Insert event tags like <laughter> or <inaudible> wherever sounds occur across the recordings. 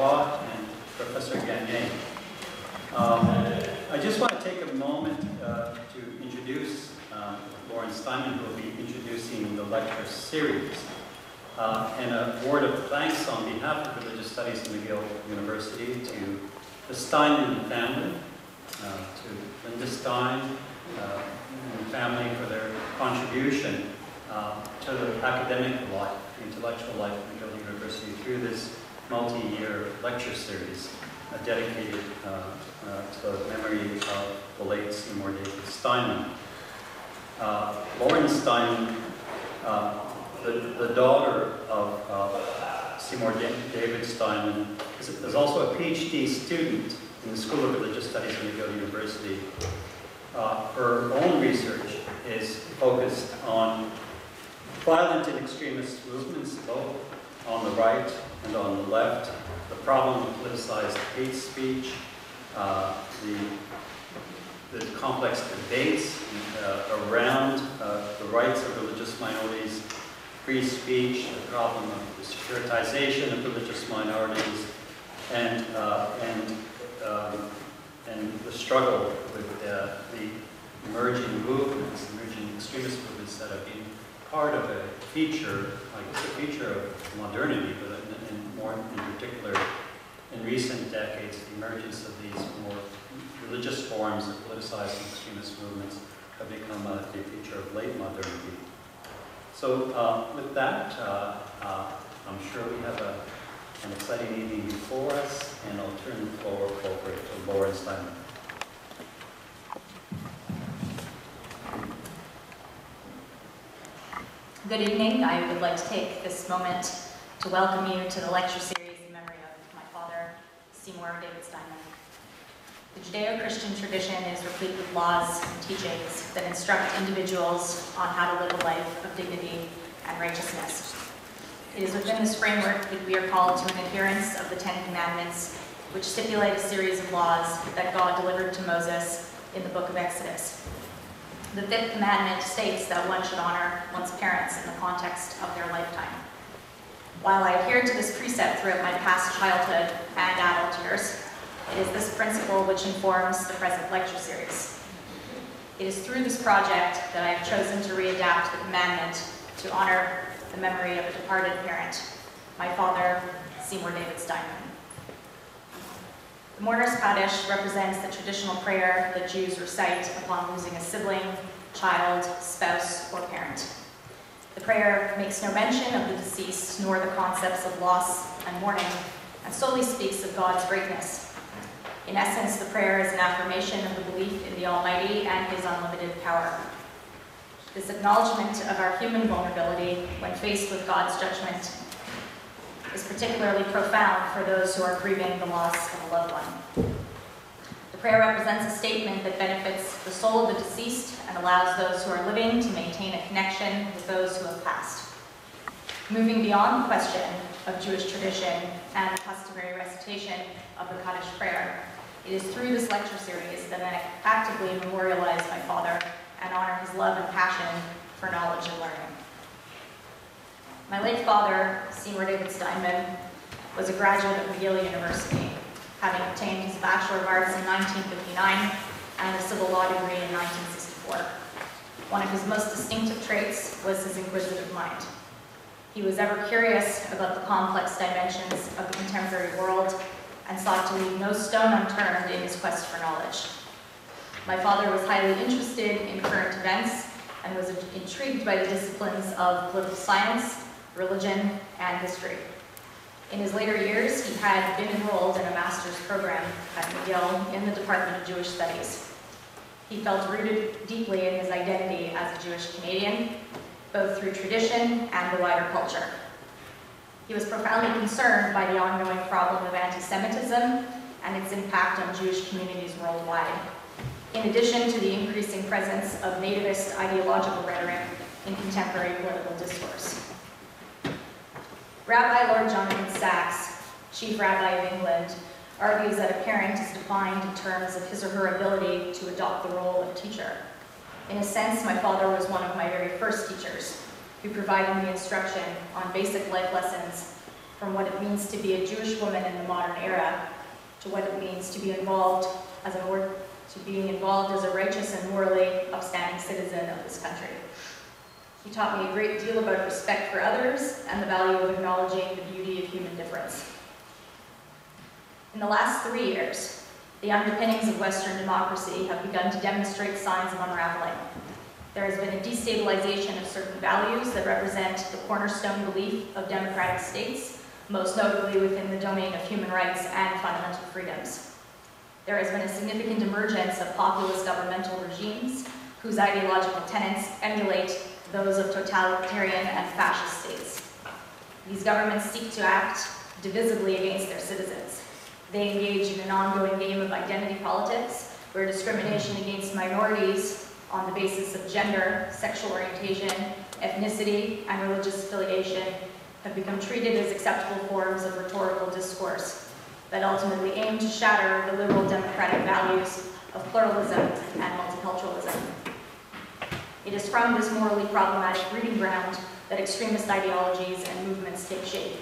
And Professor Gagné. Um, I just want to take a moment uh, to introduce um, Lauren Steinman, who will be introducing the lecture series. Uh, and a word of thanks on behalf of Religious Studies at McGill University to the Steinman family, uh, to Linda Stein uh, and family for their contribution uh, to the academic life, the intellectual life of McGill University through this multi-year lecture series uh, dedicated uh, uh, to the memory of the late Seymour David Steinman. Lauren Steinman, the, the daughter of Seymour David Steinman, is, is also a PhD student in the School of Religious Studies at McGill University. Uh, her own research is focused on violent and extremist movements, both on the right and on the left, the problem of politicized hate speech, uh, the, the complex debates uh, around uh, the rights of religious minorities, free speech, the problem of the securitization of religious minorities, and, uh, and, um, and the struggle with uh, the emerging movements, emerging extremist movements that have been part of a feature, like guess a feature of modernity, but more in particular in recent decades, the emergence of these more religious forms of politicized extremist movements have become a, a feature of late modernity. So uh, with that, uh, uh, I'm sure we have a, an exciting evening before us, and I'll turn the floor over to Lauren Steinman. Good evening. I would like to take this moment to welcome you to the lecture series in memory of my father, Seymour David Steinman. The Judeo-Christian tradition is replete with laws and teachings that instruct individuals on how to live a life of dignity and righteousness. It is within this framework that we are called to an adherence of the Ten Commandments, which stipulate a series of laws that God delivered to Moses in the book of Exodus. The fifth commandment states that one should honor one's parents in the context of their lifetime. While I adhered to this precept throughout my past childhood and adult years, it is this principle which informs the present lecture series. It is through this project that I have chosen to readapt the commandment to honor the memory of a departed parent, my father, Seymour David Steinman. The Mourner's Kaddish represents the traditional prayer that Jews recite upon losing a sibling, child, spouse, or parent. The prayer makes no mention of the deceased nor the concepts of loss and mourning, and solely speaks of God's greatness. In essence, the prayer is an affirmation of the belief in the Almighty and His unlimited power. This acknowledgement of our human vulnerability when faced with God's judgment is particularly profound for those who are grieving the loss of a loved one. Prayer represents a statement that benefits the soul of the deceased and allows those who are living to maintain a connection with those who have passed. Moving beyond the question of Jewish tradition and customary recitation of the Kaddish prayer, it is through this lecture series that I actively memorialize my father and honor his love and passion for knowledge and learning. My late father, Seymour David Steinman, was a graduate of McGill University, having obtained his Bachelor of Arts in 1959 and a civil law degree in 1964. One of his most distinctive traits was his inquisitive mind. He was ever curious about the complex dimensions of the contemporary world and sought to leave no stone unturned in his quest for knowledge. My father was highly interested in current events and was intrigued by the disciplines of political science, religion, and history. In his later years, he had been enrolled in a master's program at McGill in the Department of Jewish Studies. He felt rooted deeply in his identity as a Jewish Canadian, both through tradition and the wider culture. He was profoundly concerned by the ongoing problem of anti-Semitism and its impact on Jewish communities worldwide, in addition to the increasing presence of nativist ideological rhetoric in contemporary political discourse. Rabbi Lord Jonathan Sacks, Chief Rabbi of England, argues that a parent is defined in terms of his or her ability to adopt the role of teacher. In a sense, my father was one of my very first teachers, who provided me instruction on basic life lessons from what it means to be a Jewish woman in the modern era to what it means to be involved as an or to being involved as a righteous and morally upstanding citizen of this country. He taught me a great deal about respect for others and the value of acknowledging the beauty of human difference. In the last three years, the underpinnings of Western democracy have begun to demonstrate signs of unraveling. There has been a destabilization of certain values that represent the cornerstone belief of democratic states, most notably within the domain of human rights and fundamental freedoms. There has been a significant emergence of populist governmental regimes whose ideological tenets emulate those of totalitarian and fascist states. These governments seek to act divisibly against their citizens. They engage in an ongoing game of identity politics, where discrimination against minorities on the basis of gender, sexual orientation, ethnicity, and religious affiliation have become treated as acceptable forms of rhetorical discourse that ultimately aim to shatter the liberal democratic values of pluralism and multiculturalism. It is from this morally problematic breeding ground that extremist ideologies and movements take shape.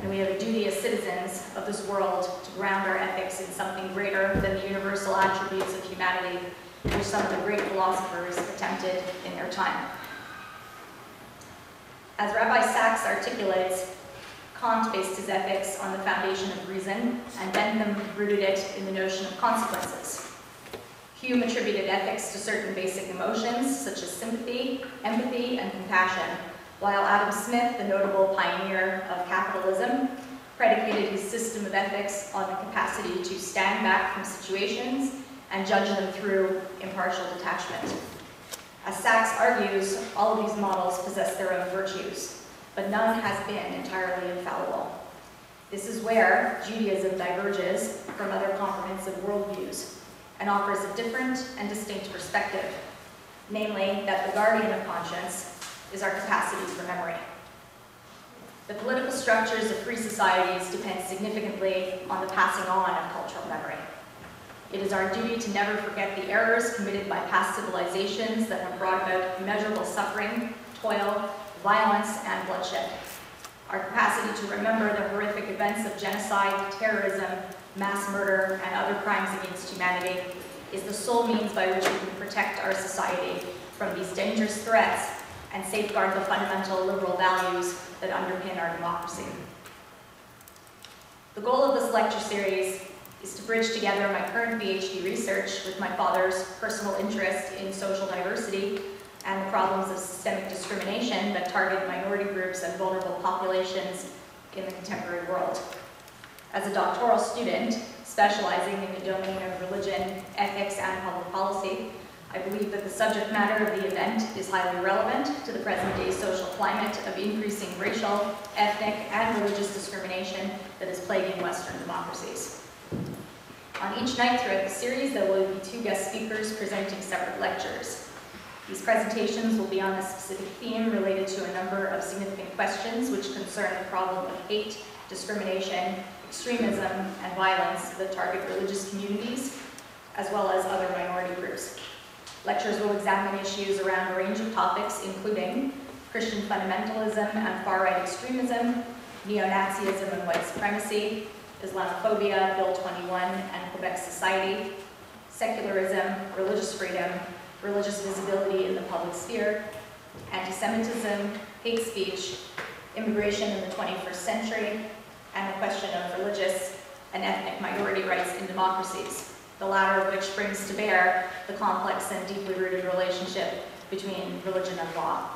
And we have a duty as citizens of this world to ground our ethics in something greater than the universal attributes of humanity, which some of the great philosophers attempted in their time. As Rabbi Sacks articulates, Kant based his ethics on the foundation of reason, and Bentham rooted it in the notion of consequences. Hume attributed ethics to certain basic emotions, such as sympathy, empathy, and compassion, while Adam Smith, the notable pioneer of capitalism, predicated his system of ethics on the capacity to stand back from situations and judge them through impartial detachment. As Sacks argues, all of these models possess their own virtues, but none has been entirely infallible. This is where Judaism diverges from other comprehensive worldviews and offers a different and distinct perspective, namely that the guardian of conscience is our capacity for memory. The political structures of free societies depend significantly on the passing on of cultural memory. It is our duty to never forget the errors committed by past civilizations that have brought about immeasurable suffering, toil, violence, and bloodshed. Our capacity to remember the horrific events of genocide, terrorism, mass murder, and other crimes against humanity is the sole means by which we can protect our society from these dangerous threats and safeguard the fundamental liberal values that underpin our democracy. The goal of this lecture series is to bridge together my current PhD research with my father's personal interest in social diversity and the problems of systemic discrimination that target minority groups and vulnerable populations in the contemporary world. As a doctoral student, specializing in the domain of religion, ethics, and public policy, I believe that the subject matter of the event is highly relevant to the present-day social climate of increasing racial, ethnic, and religious discrimination that is plaguing Western democracies. On each night throughout the series, there will be two guest speakers presenting separate lectures. These presentations will be on a specific theme related to a number of significant questions which concern the problem of hate, discrimination, extremism, and violence that target religious communities, as well as other minority groups. Lectures will examine issues around a range of topics, including Christian fundamentalism and far-right extremism, neo-Nazism and white supremacy, Islamophobia, Bill 21, and Quebec society, secularism, religious freedom, religious visibility in the public sphere, anti-Semitism, hate speech, immigration in the 21st century, and the question of religious and ethnic minority rights in democracies, the latter of which brings to bear the complex and deeply rooted relationship between religion and law.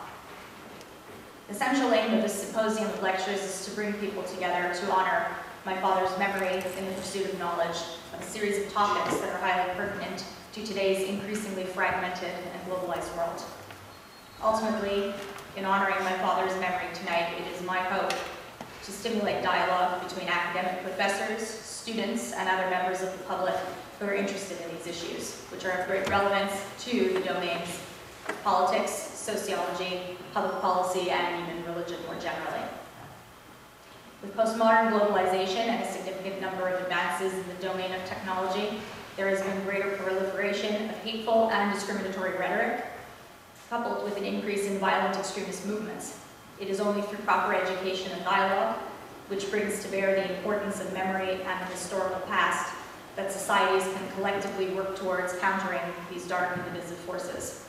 The central aim of this symposium of lectures is to bring people together to honor my father's memory in the pursuit of knowledge, of a series of topics that are highly pertinent to today's increasingly fragmented and globalized world. Ultimately, in honoring my father's memory tonight, it is my hope to stimulate dialogue between academic professors, students, and other members of the public who are interested in these issues, which are of great relevance to the domains of politics, sociology, public policy, and even religion more generally. With postmodern globalization and a significant number of advances in the domain of technology, there has been greater proliferation of hateful and discriminatory rhetoric, coupled with an increase in violent extremist movements. It is only through proper education and dialogue which brings to bear the importance of memory and the historical past that societies can collectively work towards countering these dark and divisive forces.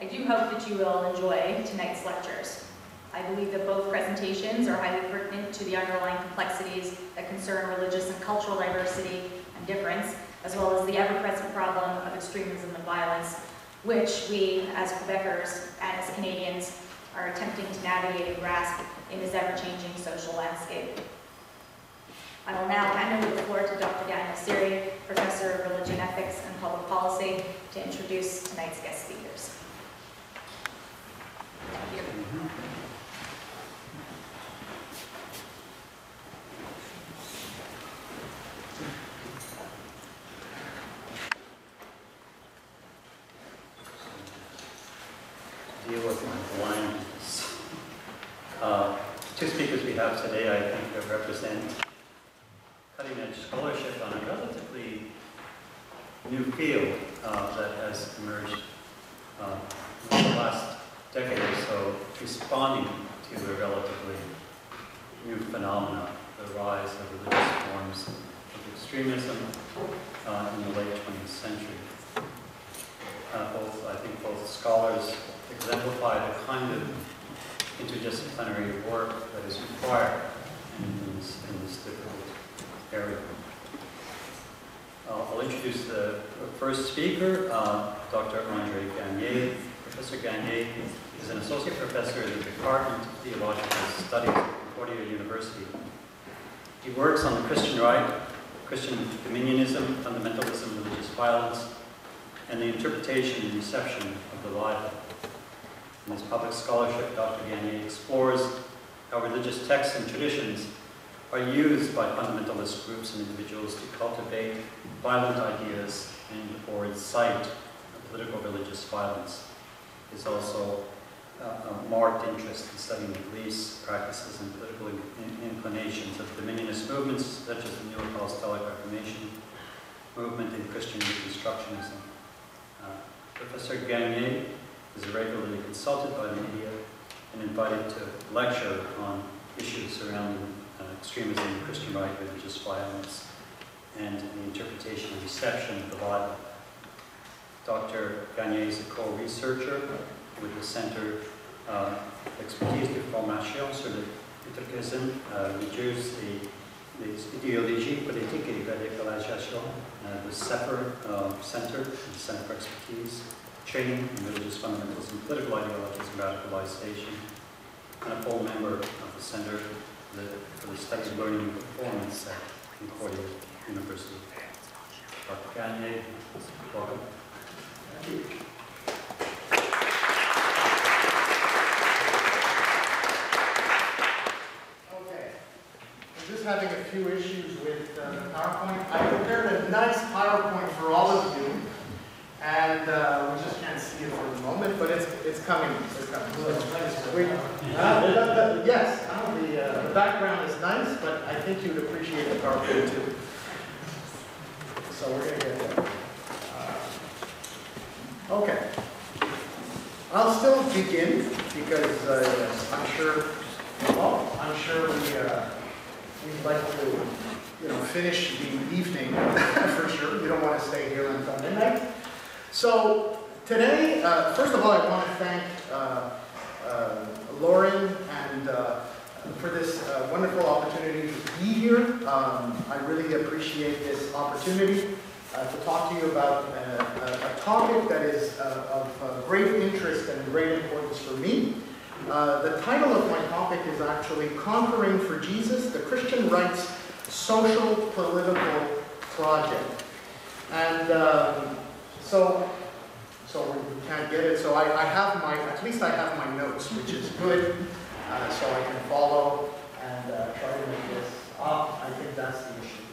I do hope that you will enjoy tonight's lectures. I believe that both presentations are highly pertinent to the underlying complexities that concern religious and cultural diversity and difference, as well as the ever-present problem of extremism and violence, which we, as Quebecers and as Canadians, are attempting to navigate and grasp in this ever-changing social landscape. I will now hand over the floor to Dr. Daniel Cere, Professor of Religion Ethics and Public Policy, to introduce tonight's guest speakers. Thank you. deal with my blindness. Uh, Two speakers we have today, I think, represent cutting-edge scholarship on a relatively new field uh, that has emerged uh, in the last decade or so, responding to a relatively new phenomena, the rise of religious forms of extremism uh, in the late 20th century. Uh, both, I think both scholars exemplify the kind of interdisciplinary work that is required in this, in this difficult area. Uh, I'll introduce the first speaker, uh, Dr. André Gagné. Professor Gagné is an associate professor in the Department of Theological Studies at Concordia University. He works on the Christian right, Christian dominionism, fundamentalism, religious violence, and the interpretation and reception of the Bible. In his public scholarship, Dr. Gagné explores how religious texts and traditions are used by fundamentalist groups and individuals to cultivate violent ideas and or incite political religious violence. There's also uh, a marked interest in studying the beliefs, practices, and political in inclinations of dominionist movements such as the New Apostolic Reformation movement and Christian Reconstructionism. Uh, Professor Gagné is regularly consulted by the media and invited to lecture on issues surrounding uh, extremism, Christian right, religious violence, and the interpretation and reception of the Bible. Dr. Gagné is a co-researcher with the Center uh, d'expertise de formation sur l'éducation uh, religieuse et les idéologies politiques et radicalisation, uh, the CEFIR uh, Center, the Center for Expertise, Training in Religious Fundamentalism, Political Ideologies, and Radicalization, and a full member of the Center for the, Study of Learning and Performance at Concordia University. Dr. Gagné, welcome. Okay. I'm just having a few issues with uh, the PowerPoint. I prepared a nice PowerPoint for all of you, and uh, we just can't see it for the moment, but it's it's coming. It's coming. So, we- uh, the- the- the- yes, the, uh, the background is nice, but I think you'd appreciate the PowerPoint too. So we're gonna get there. Uh, okay. I'll still begin because uh, I'm sure well, I'm sure we, uh, we'd like to, you know, finish the evening <laughs> for sure. You don't want to stay here until midnight. So today, uh, first of all, I want to thank uh, uh, Lauren and uh, for this uh, wonderful opportunity to be here. Um, I really appreciate this opportunity uh, to talk to you about a, a topic that is of great interest and great importance for me. The title of my topic is actually Conquering for Jesus, the Christian Rights Social Political Project. And um, so, so we can't get it. So I, I have my, at least I have my notes, which is good, uh, so I can follow and uh, try to make this up. I think that's the issue.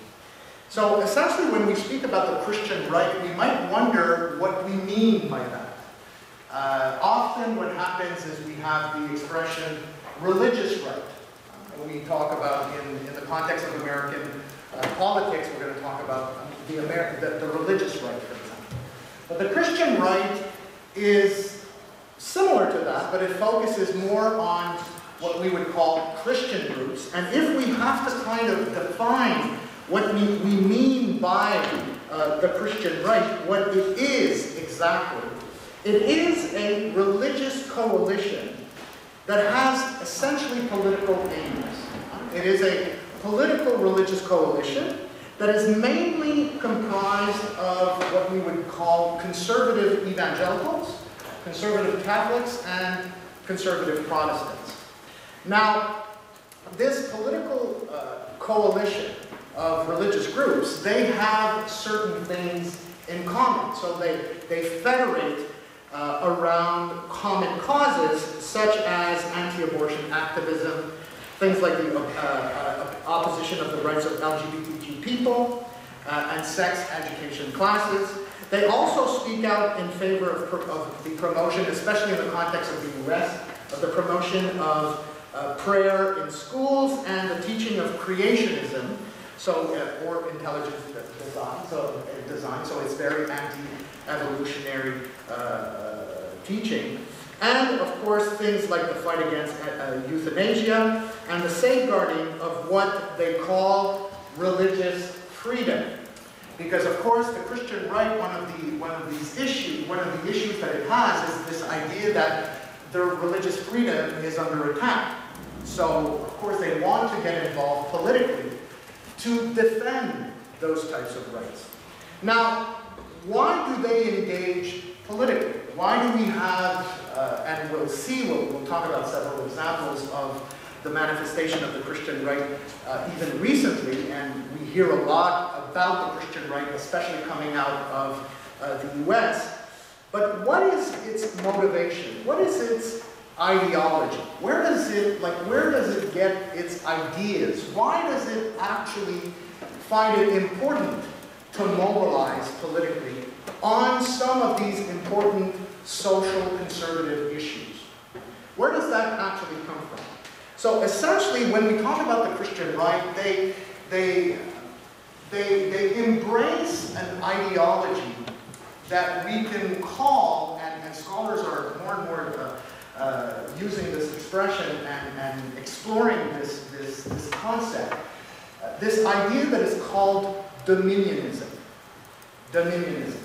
So essentially when we speak about the Christian right, we might wonder what we mean by that. Uh, often what happens is we have the expression religious right. When we talk about in, in the context of American uh, politics, we're going to talk about the, the, the religious right. But the Christian right is similar to that, but it focuses more on what we would call Christian groups. And if we have to kind of define what we, we mean by uh, the Christian right, what it is exactly, it is a religious coalition that has essentially political aims. It is a political religious coalition that is mainly comprised of what we would call conservative evangelicals, conservative Catholics, and conservative Protestants. Now, this political uh, coalition of religious groups, they have certain things in common. So they, they federate uh, around common causes such as anti-abortion activism, things like the uh, uh, opposition of the rights of LGBTQ people, uh, and sex education classes. They also speak out in favor of, of, the promotion, especially in the context of the U.S., of the promotion of uh, prayer in schools and the teaching of creationism, so uh, or intelligent design. So uh, design. So it's very anti-evolutionary uh, teaching. And of course, things like the fight against uh, euthanasia and the safeguarding of what they call religious freedom. Because of course, the Christian right, one of the one of these issues, one of the issues that it has is this idea that their religious freedom is under attack. So of course, they want to get involved politically to defend those types of rights. Now, why do they engage politically? Why do we have, uh, and we'll see, we'll, we'll, talk about several examples of the manifestation of the Christian right uh, even recently, and we hear a lot about the Christian right, especially coming out of uh, the US. But what is its motivation? What is its ideology? Where does it, like, where does it get its ideas? Why does it actually find it important to mobilize politically on some of these important social conservative issues. Where does that actually come from? So essentially, when we talk about the Christian right, they, they, they, they embrace an ideology that we can call, and, and scholars are more and more uh, uh, using this expression and, and exploring this, this, this concept, uh, this idea that is called dominionism. Dominionism.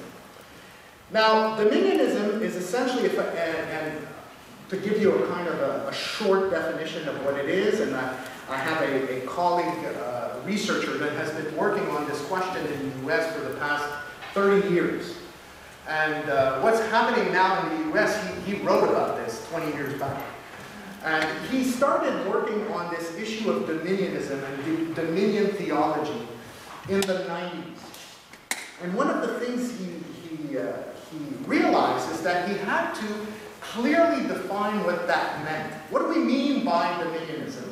Now, dominionism is essentially, and, and, to give you a kind of a, a, short definition of what it is, and I, I have a, a colleague, uh, researcher that has been working on this question in the US for the past 30 years. And uh, what's happening now in the US, he, he wrote about this 20 years back. And he started working on this issue of dominionism and dominion theology in the 90s. And one of the things he, he, uh, he realized is that he had to clearly define what that meant. What do we mean by dominionism?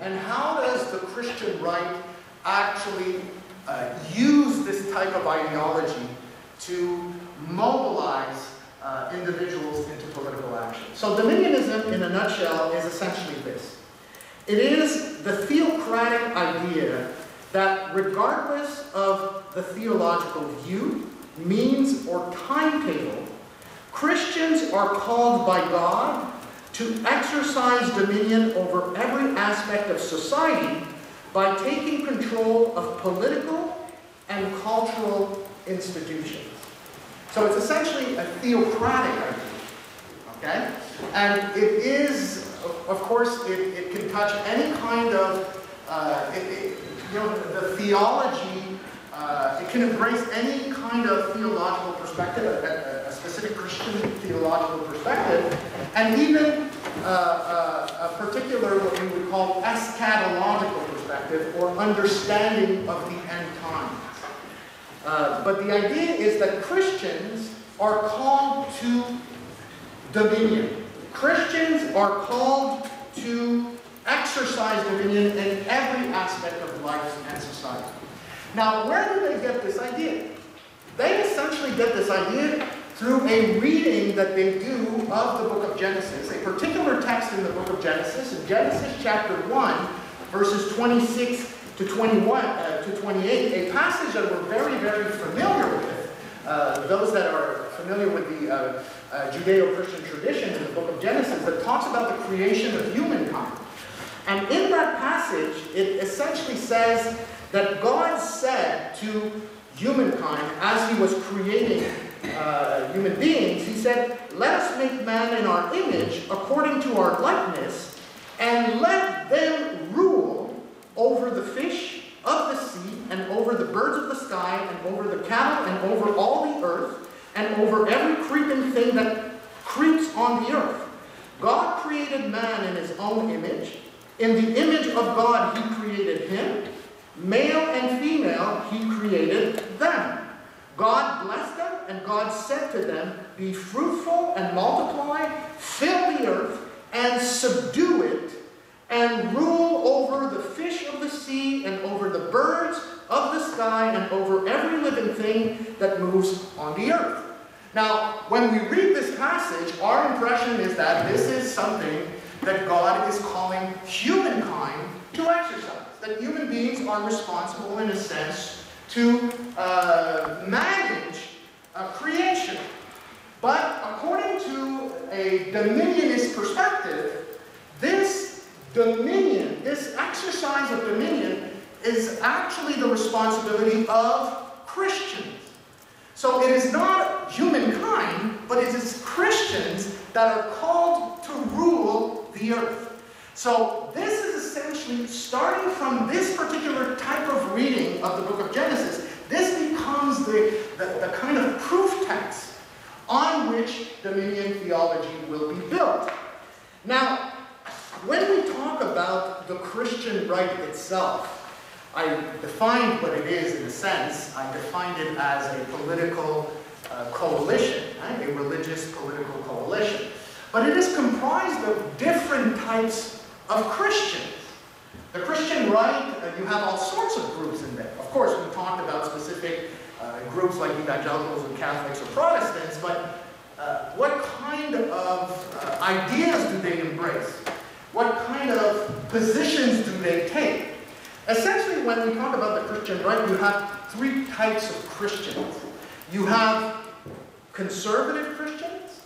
And how does the Christian right actually uh, use this type of ideology to mobilize uh, individuals into political action? So dominionism, in a nutshell, is essentially this. It is the theocratic idea that regardless of the theological view, means, or timetable, Christians are called by God to exercise dominion over every aspect of society by taking control of political and cultural institutions. So it's essentially a theocratic idea, okay? And it is, of course, it, it can touch any kind of, uh, it, it, you know, the theology uh, it can embrace any kind of theological perspective, a, a, specific Christian theological perspective, and even uh, uh, a particular, what we would call eschatological perspective, or understanding of the end times. Uh, but the idea is that Christians are called to dominion. Christians are called to exercise dominion in every aspect of life and society. Now, where do they get this idea? They essentially get this idea through a reading that they do of the book of Genesis, a particular text in the book of Genesis, in Genesis chapter 1, verses 26 to 21 uh, to 28, a passage that we're very, very familiar with uh, those that are familiar with the uh, uh, Judeo-Christian tradition in the book of Genesis that talks about the creation of humankind. And in that passage, it essentially says that God said to humankind as he was creating uh, human beings, he said, Let us make man in our image according to our likeness, and let them rule over the fish of the sea, and over the birds of the sky, and over the cattle, and over all the earth, and over every creeping thing that creeps on the earth. God created man in his own image. In the image of God, he created him. Male and female, he created them. God blessed them, and God said to them, Be fruitful and multiply, fill the earth, and subdue it, and rule over the fish of the sea, and over the birds of the sky, and over every living thing that moves on the earth. Now, when we read this passage, our impression is that this is something that God is calling humankind to exercise. That human beings are responsible, in a sense, to uh, manage uh, creation. But according to a dominionist perspective, this dominion, this exercise of dominion, is actually the responsibility of Christians. So it is not humankind, but it is Christians that are called to rule the earth. So this is essentially, starting from this particular type of reading of the book of Genesis, this becomes the, the, the kind of proof text on which dominion theology will be built. Now, when we talk about the Christian right itself, I defined what it is in a sense. I defined it as a political uh, coalition, right? a religious political coalition. But it is comprised of different types of Christians. The Christian right, uh, you have all sorts of groups in there. Of course, we talked about specific uh, groups like evangelicals and Catholics or Protestants, but uh, what kind of uh, ideas do they embrace? What kind of positions do they take? Essentially, when we talk about the Christian right, you have three types of Christians. You have conservative Christians,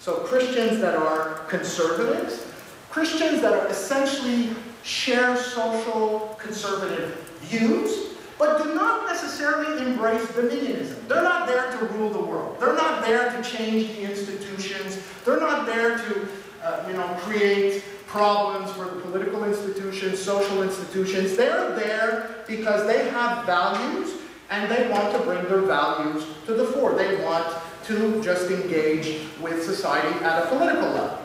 so Christians that are conservatives, Christians that are essentially share social conservative views, but do not necessarily embrace dominionism. They're not there to rule the world. They're not there to change the institutions. They're not there to, uh, you know, create problems for the political institutions, social institutions. They're there because they have values and they want to bring their values to the fore. They want to just engage with society at a political level.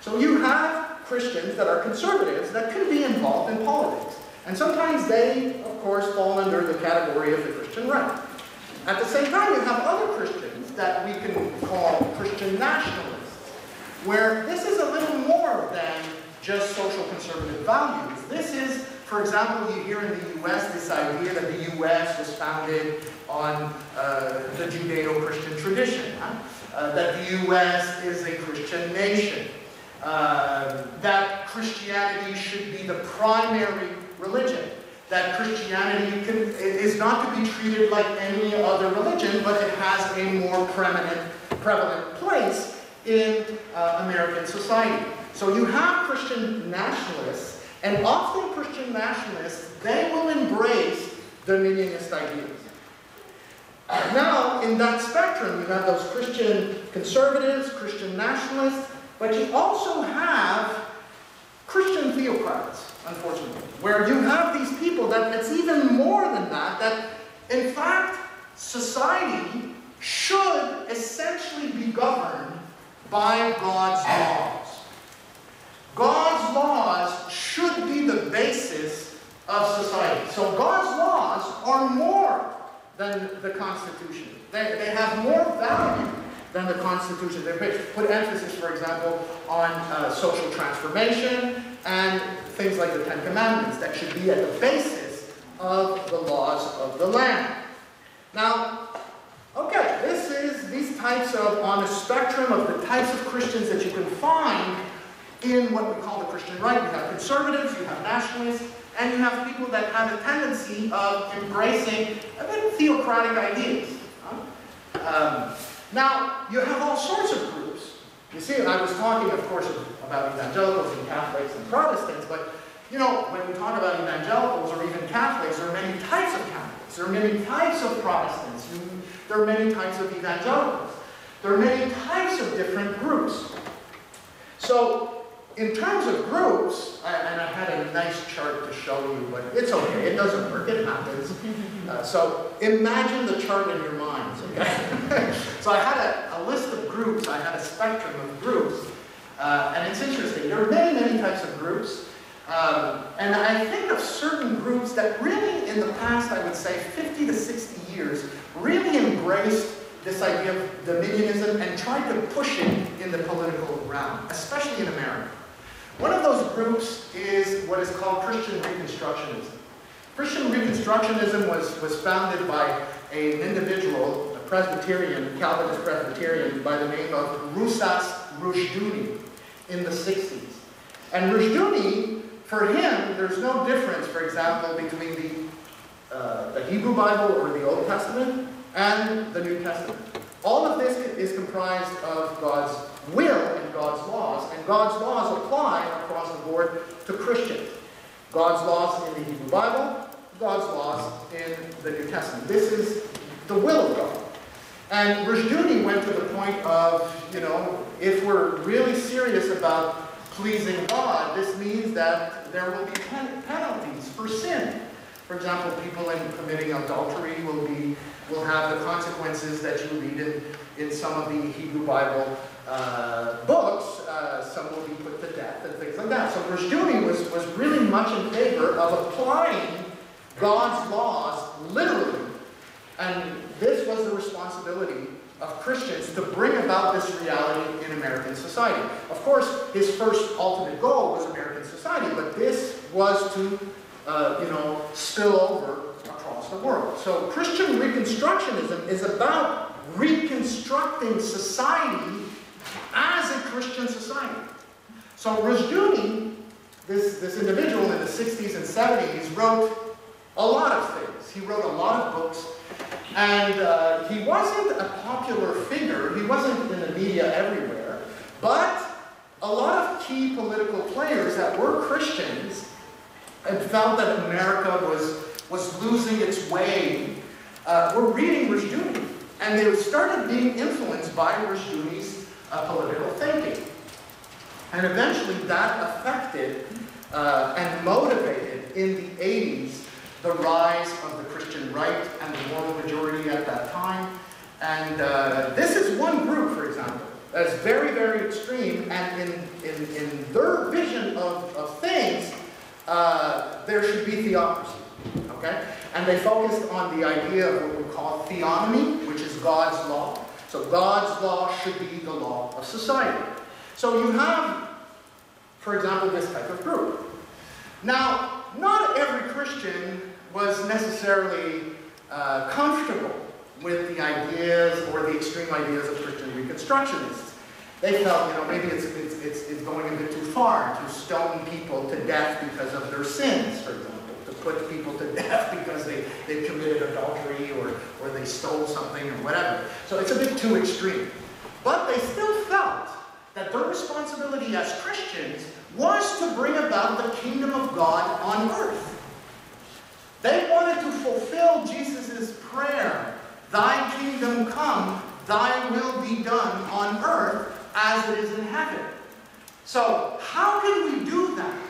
So you have Christians that are conservatives that can be involved in politics. And sometimes they, of course, fall under the category of the Christian right. At the same time, you have other Christians that we can call Christian nationalists, where this is a little more than just social conservative values. This is, for example, you hear in the U.S. this idea that the U.S. was founded on uh, the Judeo-Christian tradition, huh? uh, that the U.S. is a Christian nation, uh, that Christianity should be the primary religion, that Christianity can, is not to be treated like any other religion, but it has a more preeminent, prevalent place in uh, American society. So you have Christian nationalists, and often Christian nationalists, they will embrace dominionist ideas. Now, in that spectrum, you have those Christian conservatives, Christian nationalists, but you also have Christian theocrats, unfortunately, where you have these people that it's even more than that, that in fact, society should essentially be governed by God's laws. God's laws should be the basis of society. So God's laws are more than the Constitution. They, they have more value than the Constitution. They put emphasis, for example, on uh, social transformation and things like the Ten Commandments that should be at the basis of the laws of the land. Now, okay, this is these types of, on a spectrum of the types of Christians that you can find in what we call the Christian right. You have conservatives, you have nationalists, and you have people that have a tendency of embracing a bit theocratic ideas. Um, now, you have all sorts of groups. You see, I was talking, of course, about evangelicals and Catholics and Protestants, but you know, when we talk about evangelicals or even Catholics, there are many types of Catholics. There are many types of Protestants. There are many types of evangelicals. There are many types of different groups. So, in terms of groups, I, and I had a nice chart to show you, but it's okay, it doesn't work, it happens. <laughs> Uh, so, imagine the chart in your minds, okay? <laughs> so I had a, a, list of groups, I had a spectrum of groups, uh, and it's interesting. There are many, many types of groups. Um, and I think of certain groups that really, in the past, I would say 50 to 60 years, really embraced this idea of dominionism and tried to push it in the political realm, especially in America. One of those groups is what is called Christian Reconstructionism. Christian Reconstructionism was, was founded by an individual, a Presbyterian, Calvinist Presbyterian, by the name of Rousas Rushdoony in the 60s. And Rushdoony for him, there's no difference, for example, between the, uh, the Hebrew Bible or the Old Testament and the New Testament. All of this is comprised of God's will and God's laws, and God's laws apply across the board to Christians. God's laws in the Hebrew Bible, God's laws in the New Testament. This is the will of God. And Rushdoony went to the point of, you know, if we're really serious about pleasing God, this means that there will be pen penalties for sin. For example, people in committing adultery will be will have the consequences that you read in, in some of the Hebrew Bible uh, books. Uh, some will be put to death and things like that. So Rushdoony was, was really much in favor of applying God's laws literally. And this was the responsibility of Christians to bring about this reality in American society. Of course, his first ultimate goal was American society, but this was to, uh, you know, spill over the world. So Christian Reconstructionism is about reconstructing society as a Christian society. So Rushdoony, this, this individual in the 60s and 70s, wrote a lot of things. He wrote a lot of books and uh, he wasn't a popular figure, he wasn't in the media everywhere, but a lot of key political players that were Christians and felt that America was, was losing its way uh, were reading Rushdoony. And they started being influenced by Rushdoony's uh, political thinking. And eventually that affected uh, and motivated in the 80s the rise of the Christian right and the moral majority at that time. And uh, this is one group, for example, that is very, very extreme, and in, in, in their vision of, of things, uh, there should be theocracy, okay? And they focused on the idea of what we call theonomy, which is God's law. So God's law should be the law of society. So you have, for example, this type of group. Now, not every Christian was necessarily uh, comfortable with the ideas or the extreme ideas of Christian Reconstructionists. They felt, you know, maybe it's, it's, it's, it's going a bit too far to stone people to death because of their sins, for example, put people to death <laughs> because they, they committed adultery or, or they stole something or whatever. So it's a bit too extreme. But they still felt that their responsibility as Christians was to bring about the kingdom of God on earth. They wanted to fulfill Jesus' prayer, Thy kingdom come, Thy will be done on earth as it is in heaven. So, how can we do that?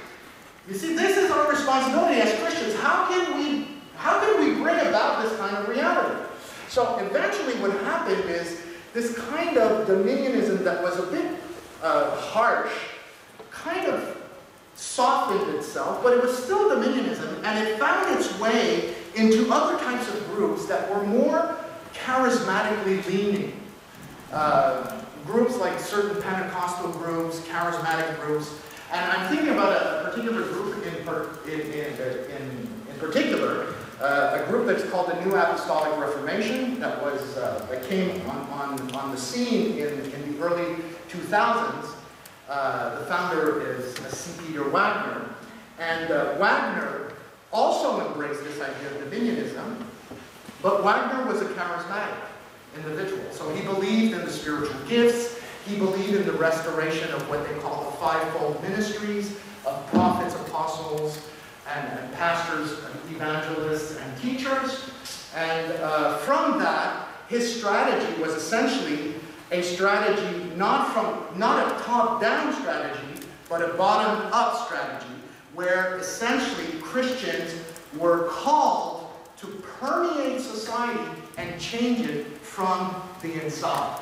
You see, this is our responsibility as Christians. How can we, how can we bring about this kind of reality? So, eventually what happened is this kind of dominionism that was a bit uh, harsh kind of softened itself, but it was still dominionism, and it found its way into other types of groups that were more charismatically leaning. Uh, groups like certain Pentecostal groups, charismatic groups, and I'm thinking about a, particular group in, in, in, in, in particular, uh, a group that's called the New Apostolic Reformation that was uh, that came on, on, on the scene in, in the early 2000s. Uh, the founder is C. Peter Wagner. And uh, Wagner also embraced this idea of dominionism, but Wagner was a charismatic. individual. So he believed in the spiritual gifts. He believed in the restoration of what they call the fivefold ministries of prophets, apostles, and, and pastors, and evangelists, and teachers. And uh, from that, his strategy was essentially a strategy not from not a top-down strategy, but a bottom-up strategy, where essentially Christians were called to permeate society and change it from the inside.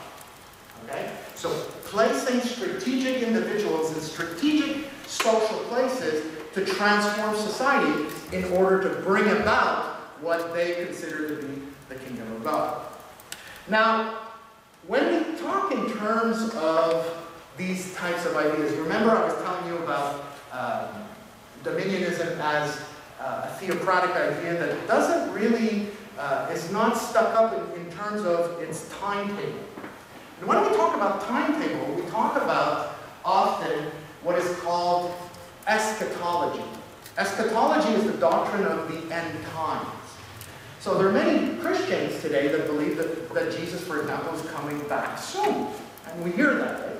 Okay? So placing strategic individuals in strategic social places to transform society in order to bring about what they consider to be the kingdom of God. Now, when we talk in terms of these types of ideas, remember I was telling you about um, dominionism as uh, a theocratic idea that doesn't really, uh, is not stuck up in, in terms of its timetable. And when we talk about timetable, we talk about often what is called eschatology. Eschatology is the doctrine of the end times. So there are many Christians today that believe that, that Jesus, for example, is coming back soon. And we hear that, right?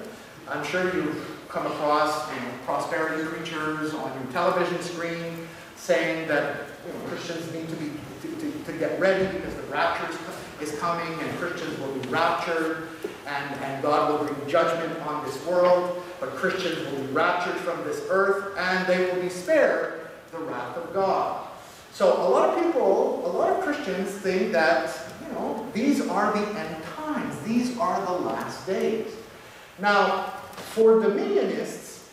I'm sure you've come across you know, prosperity preachers on your television screen saying that you know, Christians need to be to, to, to, get ready because the rapture is coming and Christians will be raptured and, and God will bring judgment on this world, but Christians will be raptured from this earth and they will be spared the wrath of God. So a lot of people, a lot of Christians think that, you know, these are the end times. These are the last days. Now, for dominionists,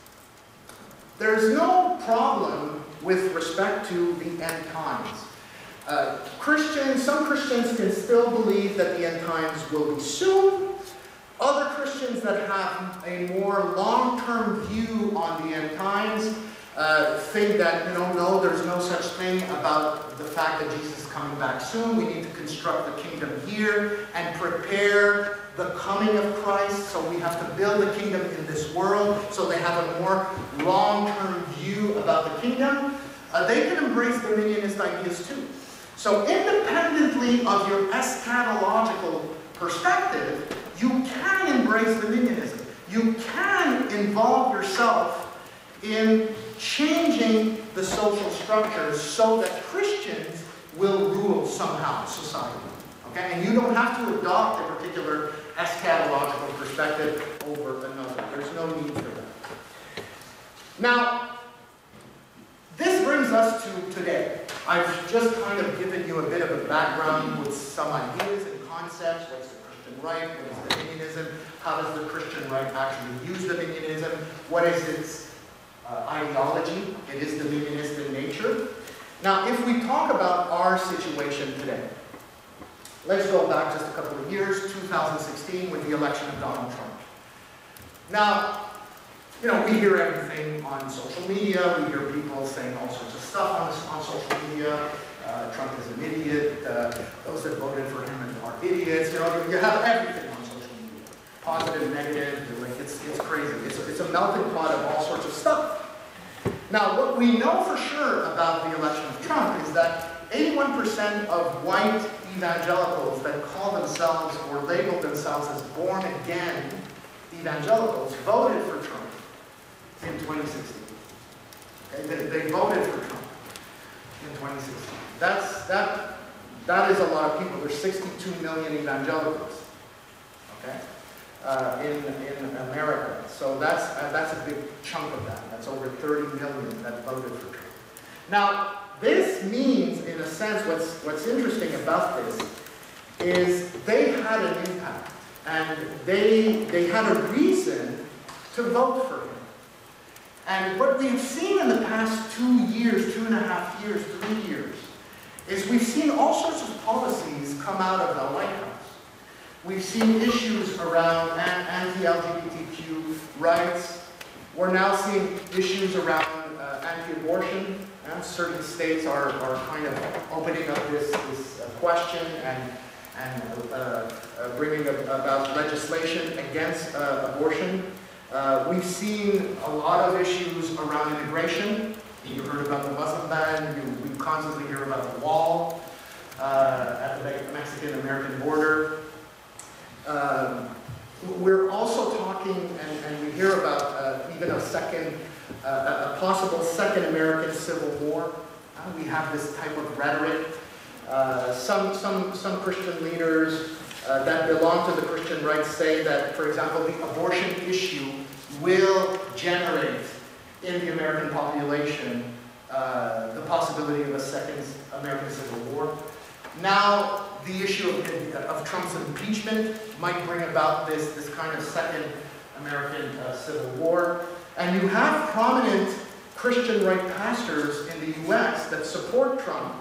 there's no problem with respect to the end times. Uh, Christians, some Christians can still believe that the end times will be soon. Other Christians that have a more long-term view on the end times uh, think that, you know, no, there's no such thing about the fact that Jesus is coming back soon. We need to construct the kingdom here and prepare the coming of Christ. So we have to build the kingdom in this world. So they have a more long-term view about the kingdom. Uh, they can embrace dominionist ideas too. So independently of your eschatological perspective, you can embrace dominionism. You can involve yourself in changing the social structures so that Christians will rule somehow society. Okay? And you don't have to adopt a particular eschatological perspective over another. There's no need for that. Now, this brings us to today. I've just kind of given you a bit of a background with some ideas and concepts. Right? What is dominionism? How does the Christian right actually use the dominionism? What is its uh, ideology. It is dominionist in nature. Now, if we talk about our situation today, let's go back just a couple of years, 2016, with the election of Donald Trump. Now, you know, we hear everything on social media. We hear people saying all sorts of stuff on, on social media. Uh, Trump is an idiot. Uh, those that voted for him are idiots. You know, you have everything on social media. Positive, negative, like it's, it's crazy. It's a, it's a melting pot of all sorts of stuff. Now, what we know for sure about the election of Trump is that 81% of white evangelicals that call themselves or label themselves as born again evangelicals voted for Trump in 2016. They, they voted for Trump in 2016. That's, that, that is a lot of people. There's 62 million evangelicals. Okay? uh, in, in America. So that's, uh, that's a big chunk of that. That's over 30 million that voted for Trump. Now, this means, in a sense, what's, what's interesting about this is they had an impact. And they, they had a reason to vote for him. And what we've seen in the past two years, two and a half years, three years, is we've seen all sorts of policies come out of the White House. We've seen issues around anti-LGBTQ rights. We're now seeing issues around uh, anti-abortion. And certain states are, are kind of opening up this, this uh, question and, and uh, uh bringing about legislation against uh, abortion. Uh, we've seen a lot of issues around immigration. You heard about the Muslim ban. You, we constantly hear about the wall at the Mexican-American border. Um, We're also talking, and, and we hear about uh, even a second, uh, a a possible second American Civil War. Uh, We have this type of rhetoric. Uh, Some, some, some Christian leaders uh, that belong to the Christian right say that, for example, the abortion issue will generate in the American population uh, the possibility of a second American Civil War. Now, the issue of, of Trump's impeachment might bring about this, this kind of second American uh, Civil War. And you have prominent Christian right pastors in the US that support Trump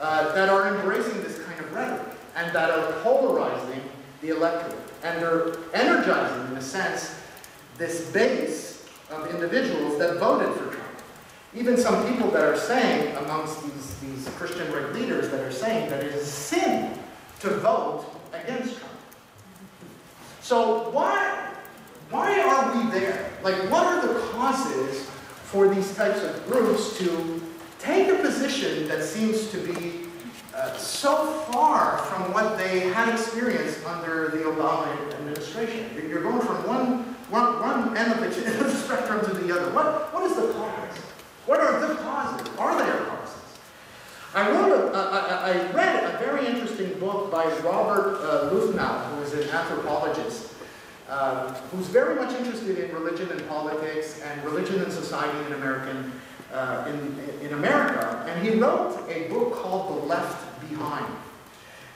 uh, that are embracing this kind of rhetoric and that are polarizing the electorate. And they're energizing, in a sense, this base of individuals that voted for Trump. Even some people that are saying, amongst these, these Christian right leaders, that are saying that it is sin to vote against Trump. So why, why are we there? Like, what are the causes for these types of groups to take a position that seems to be uh, so far from what they had experienced under the Obama administration? You're going from one, one, one end of <laughs> the, spectrum to the other. What, what is the cause? What are the causes? Are there causes? I wrote a, I, I read a very interesting book by Robert uh, Wuthnow, who is an anthropologist, uh, who's very much interested in religion and politics and religion and society in American, uh, in, in America. And he wrote a book called The Left Behind.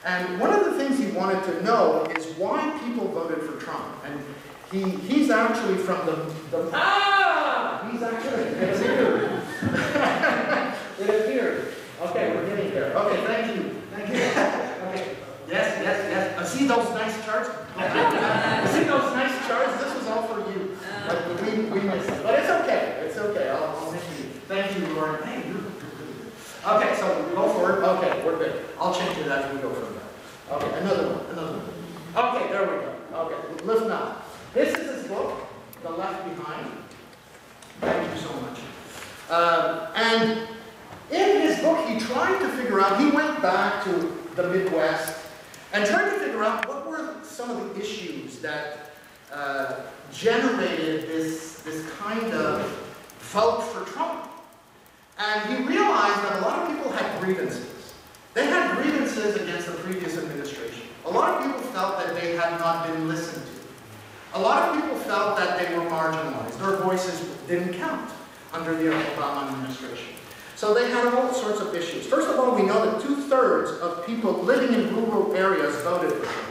And one of the things he wanted to know is why people voted for Trump. And he, he's actually from the, the ah! He's actually, it appeared. <laughs> it appeared. Okay, we're getting there. Okay, thank you. Thank you. Okay. Yes, yes, yes. Uh, see those nice charts? <laughs> see those nice charts? This was all for you. But we, we missed it. But it's okay. It's okay. I'll, I'll miss you. Thank you, Lauren. Hey, you're. Okay, so go forward. Okay, we're good. I'll change it as we go from there. Okay, another one, another one. Okay, there we go. Okay, listen now. This is his book, The Left Behind. Thank you so much. Um, and in his book, he tried to figure out, he went back to the Midwest and tried to figure out what were some of the issues that uh, generated this, this kind of vote for Trump. And he realized that a lot of people had grievances. They had grievances against the previous administration. A lot of people felt that they had not been listened to. A lot of people felt that they were marginalized. Their voices didn't count under the Obama administration. So they had all sorts of issues. First of all, we know that two-thirds of people living in rural areas voted for him.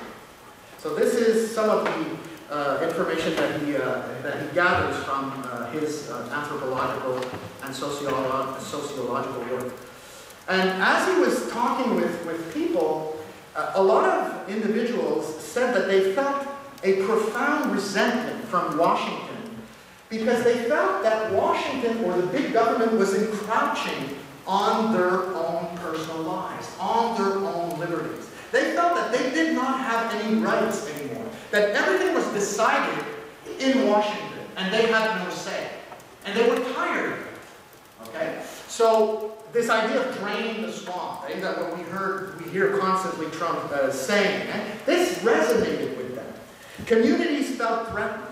So this is some of the uh, information that he, uh, that he gathers from uh, his uh, anthropological and sociolo sociological work. And as he was talking with, with people, uh, a lot of individuals said that they felt a profound resentment from Washington because they felt that Washington or the big government was encroaching on their own personal lives, on their own liberties. They felt that they did not have any rights anymore, that everything was decided in Washington, and they had no say. And they were tired of it. Okay? So this idea of draining the swamp, right, that what we heard, we hear constantly Trump uh, saying, eh, this resonated with. Communities felt threatened.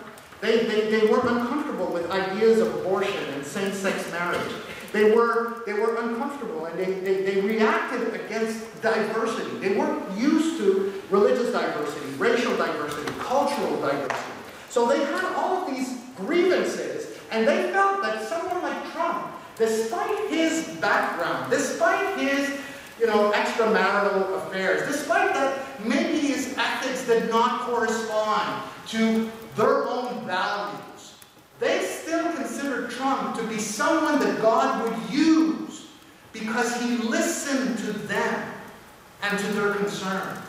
They, they, they were uncomfortable with ideas of abortion and same-sex marriage. They were, they were uncomfortable and they, they, they reacted against diversity. They weren't used to religious diversity, racial diversity, cultural diversity. So they had all of these grievances and they felt that someone like Trump, despite his background, despite his you know, extramarital affairs, despite that ethics did not correspond to their own values, they still considered Trump to be someone that God would use because he listened to them and to their concerns.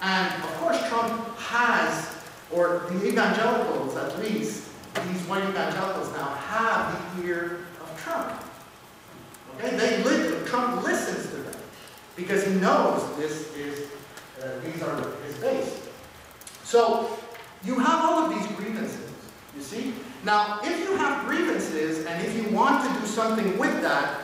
And of course, Trump has, or the evangelicals at least, these white evangelicals now have the ear of Trump. Okay, they live, Trump listens to them because he knows this is, uh, these are his base. So you have all of these grievances, you see? Now, if you have grievances and if you want to do something with that,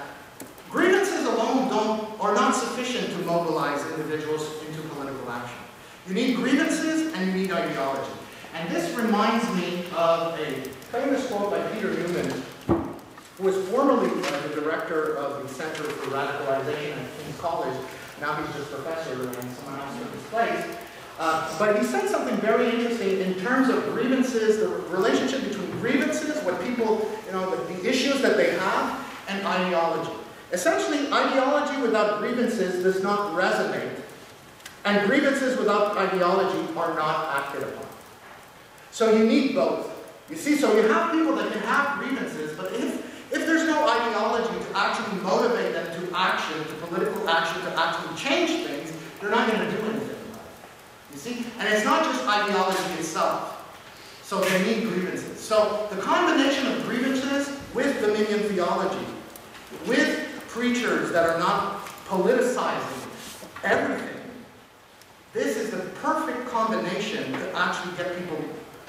grievances alone don't, are not sufficient to mobilize individuals into political action. You need grievances and you need ideology. And this reminds me of a famous quote by Peter Neumann, who was formerly uh, the director of the Center for Radicalization at King's College. Now he's just professor and someone else took his place. Uh, but he said something very interesting in terms of grievances, the relationship between grievances, what people, you know, the, the issues that they have, and ideology. Essentially, ideology without grievances does not resonate, and grievances without ideology are not acted upon. So you need both. You see, so you have people that can have grievances, but if, if there's no ideology to actually motivate them to action, to political action, to actually change things, they're not going to do anything about it. You see? And it's not just ideology itself. So they need grievances. So the combination of grievances with dominion theology, with preachers that are not politicizing everything, this is the perfect combination to actually get people,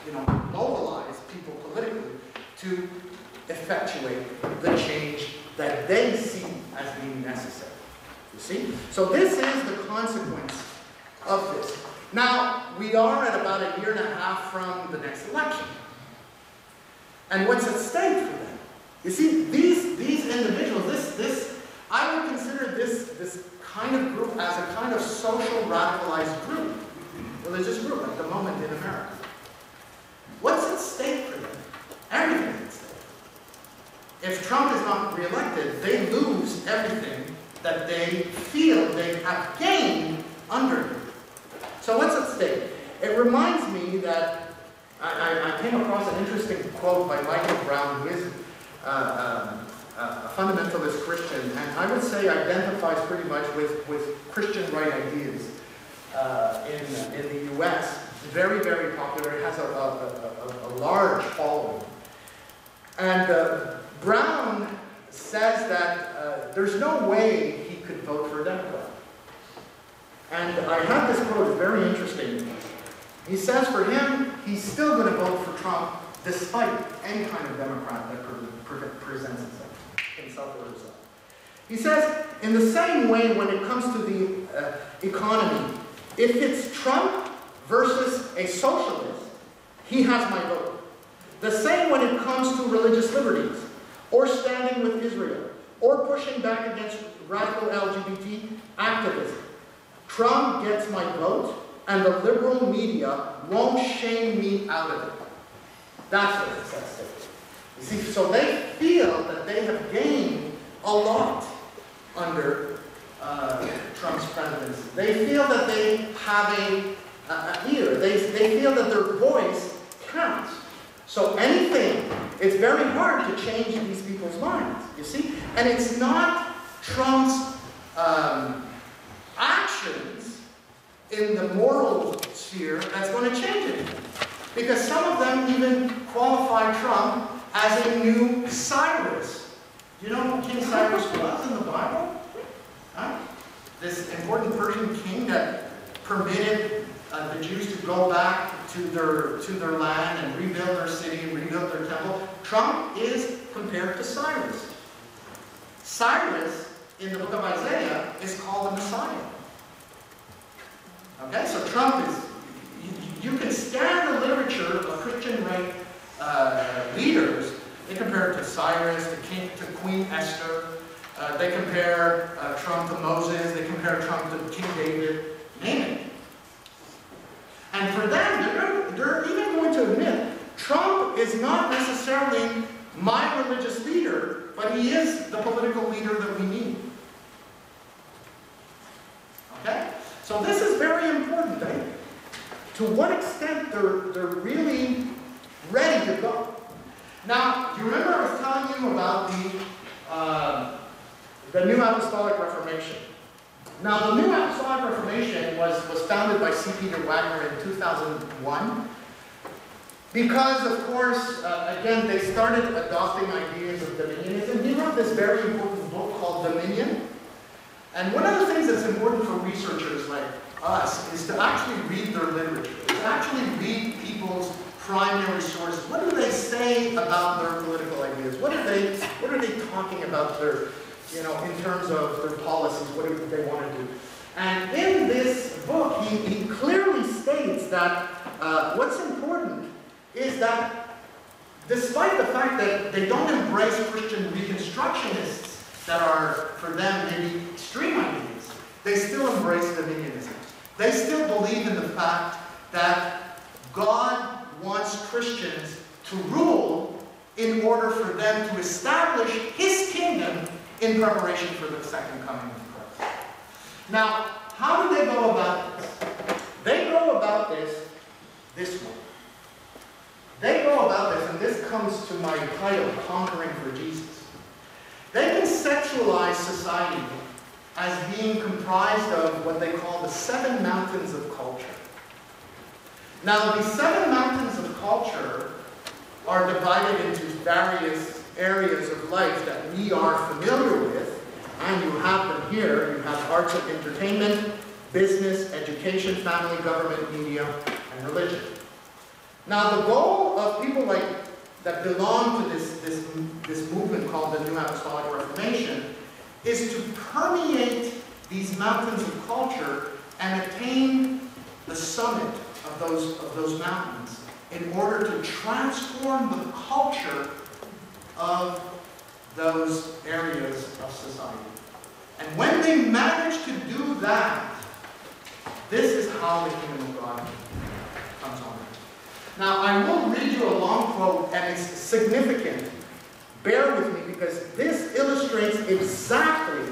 you know, mobilize people politically to effectuate the change that they see as being necessary. You see? So this is the consequence of this. Now, we are at about a year and a half from the next election. And what's at stake for them? You see, these, these individuals, this, this, I would consider this, this kind of group as a kind of social radicalized group, religious group at the moment in America. What's at stake for them? Everything. If Trump is not reelected, they lose everything that they feel they have gained under him. So what's at stake? It reminds me that I, I, I came across an interesting quote by Michael Brown, who is uh, um, a fundamentalist Christian, and I would say identifies pretty much with, with Christian right ideas uh, in, in the U.S. Very, very popular. It has a, a, a, a large following. And uh, Brown says that uh, there's no way he could vote for a Democrat. And I have this quote, very interesting. He says for him, he's still going to vote for Trump despite any kind of Democrat that pre pre presents himself, himself or herself. He says, in the same way when it comes to the uh, economy, if it's Trump versus a socialist, he has my vote. The same when it comes to religious liberties, or standing with Israel, or pushing back against radical LGBT activism. Trump gets my vote, and the liberal media won't shame me out of it. That's what it says there. You see, so they feel that they have gained a lot under uh, Trump's presidency. They feel that they have a, a, a ear. They, they feel that their voice counts. So anything, it's very hard to change these people's minds, you see? And it's not Trump's um, actions in the moral sphere that's going to change it. Because some of them even qualify Trump as a new Cyrus. You know who King Cyrus was in the Bible? Huh? This important Persian king that permitted uh, the Jews to go back to their, to their land and rebuild their city and rebuild their temple. Trump is compared to Cyrus. Cyrus, in the book of Isaiah, is called the Messiah. Okay, so Trump is, you, you can scan the literature of Christian right uh, leaders. They compare it to Cyrus, to, King, to Queen Esther. Uh, they compare uh, Trump to Moses. They compare Trump to King David. Name it. And for them, they're, they're even going to admit Trump is not necessarily my religious leader, but he is the political leader that we need. Okay? So this is very important, eh? To what extent they're, they're really ready to go. Now, do you remember I was telling you about the, uh, the New Apostolic Reformation? Now, the New Apostolic Reformation was, was founded by C. Peter Wagner in 2001 because, of course, uh, again, they started adopting ideas of dominionism. He wrote this very important book called Dominion. And one of the things that's important for researchers like us is to actually read their literature, to actually read people's primary sources. What do they say about their political ideas? What are they, what are they talking about their, you know, in terms of their policies? What do they want to do? And in this book, he, he clearly states that uh, what's important is that despite the fact that they don't embrace Christian reconstructionists that are, for them, maybe extreme ideas, they still embrace dominionism. They still believe in the fact that God wants Christians to rule in order for them to establish His kingdom in preparation for the second coming of Christ. Now, how do they go about this? They go about this this way. They go about this, and this comes to my title, Conquering for Jesus. They conceptualize society as being comprised of what they call the seven mountains of culture. Now, these seven mountains of culture are divided into various areas of life that we are familiar with, and you have them here. You have arts and entertainment, business, education, family, government, media, and religion. Now, the goal of people like that belong to this, this, this movement called the New Apostolic Reformation is to permeate these mountains of culture and attain the summit of those, of those mountains in order to transform the culture of those areas of society. And when they manage to do that, this is how the kingdom of God comes on. Now, I will read you a long quote, and it's significant. Bear with me because this illustrates exactly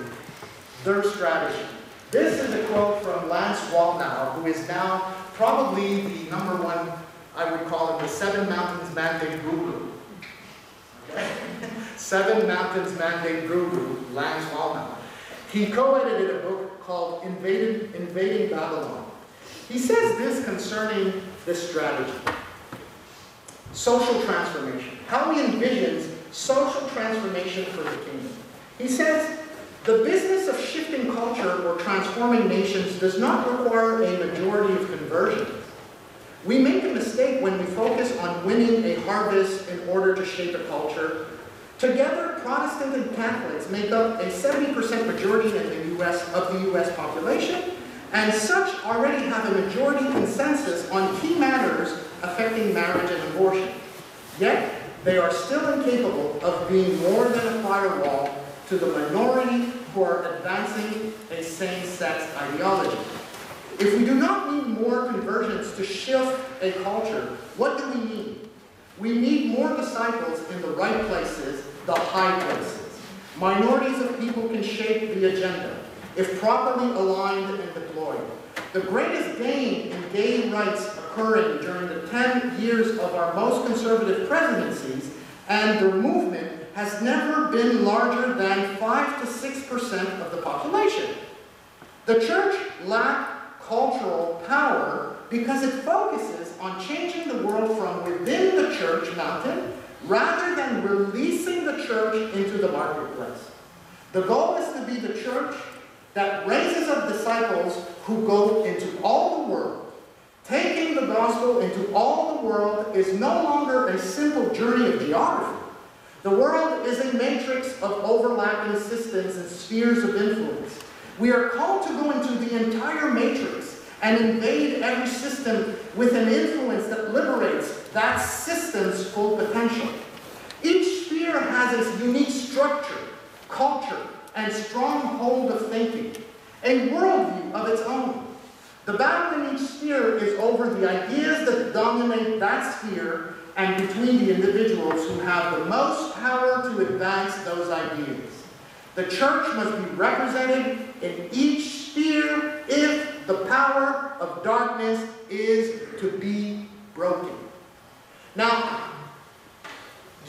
their strategy. This is a quote from Lance Wallnau, who is now probably the number one, I would call him the Seven Mountains Mandate Guru. Seven Mountains Mandate Guru, Lance Wallnau. He co-edited a book called Invaded, Invading Babylon. He says this concerning this strategy. Social transformation. How he envisions social transformation for the kingdom. He says, the business of shifting culture or transforming nations does not require a majority of conversions. We make a mistake when we focus on winning a harvest in order to shape a culture. Together, Protestant and Catholics make up a 70% majority in the US of the US population, and such already have a majority consensus on key matters affecting marriage and abortion. Yet, they are still incapable of being more than a firewall to the minority who are advancing a same-sex ideology. If we do not need more conversions to shift a culture, what do we need? We need more disciples in the right places, the high places. Minorities of people can shape the agenda if properly aligned and deployed. The greatest gain in gay rights occurring during the 10 years of our most conservative presidencies and their movement has never been larger than 5 to 6% of the population. The church lacked cultural power because it focuses on changing the world from within the church mountain rather than releasing the church into the marketplace. The goal is to be the church that raises up disciples who go into all the world. Taking the gospel into all the world is no longer a simple journey of geography. The world is a matrix of overlapping systems and spheres of influence. We are called to go into the entire matrix and invade every system with an influence that liberates that system's full potential. Each sphere has its unique structure, culture, and strong hold of thinking, a worldview of its own. The battle in each sphere is over the ideas that dominate that sphere and between the individuals who have the most power to advance those ideas. The church must be represented in each sphere if the power of darkness is to be broken. Now,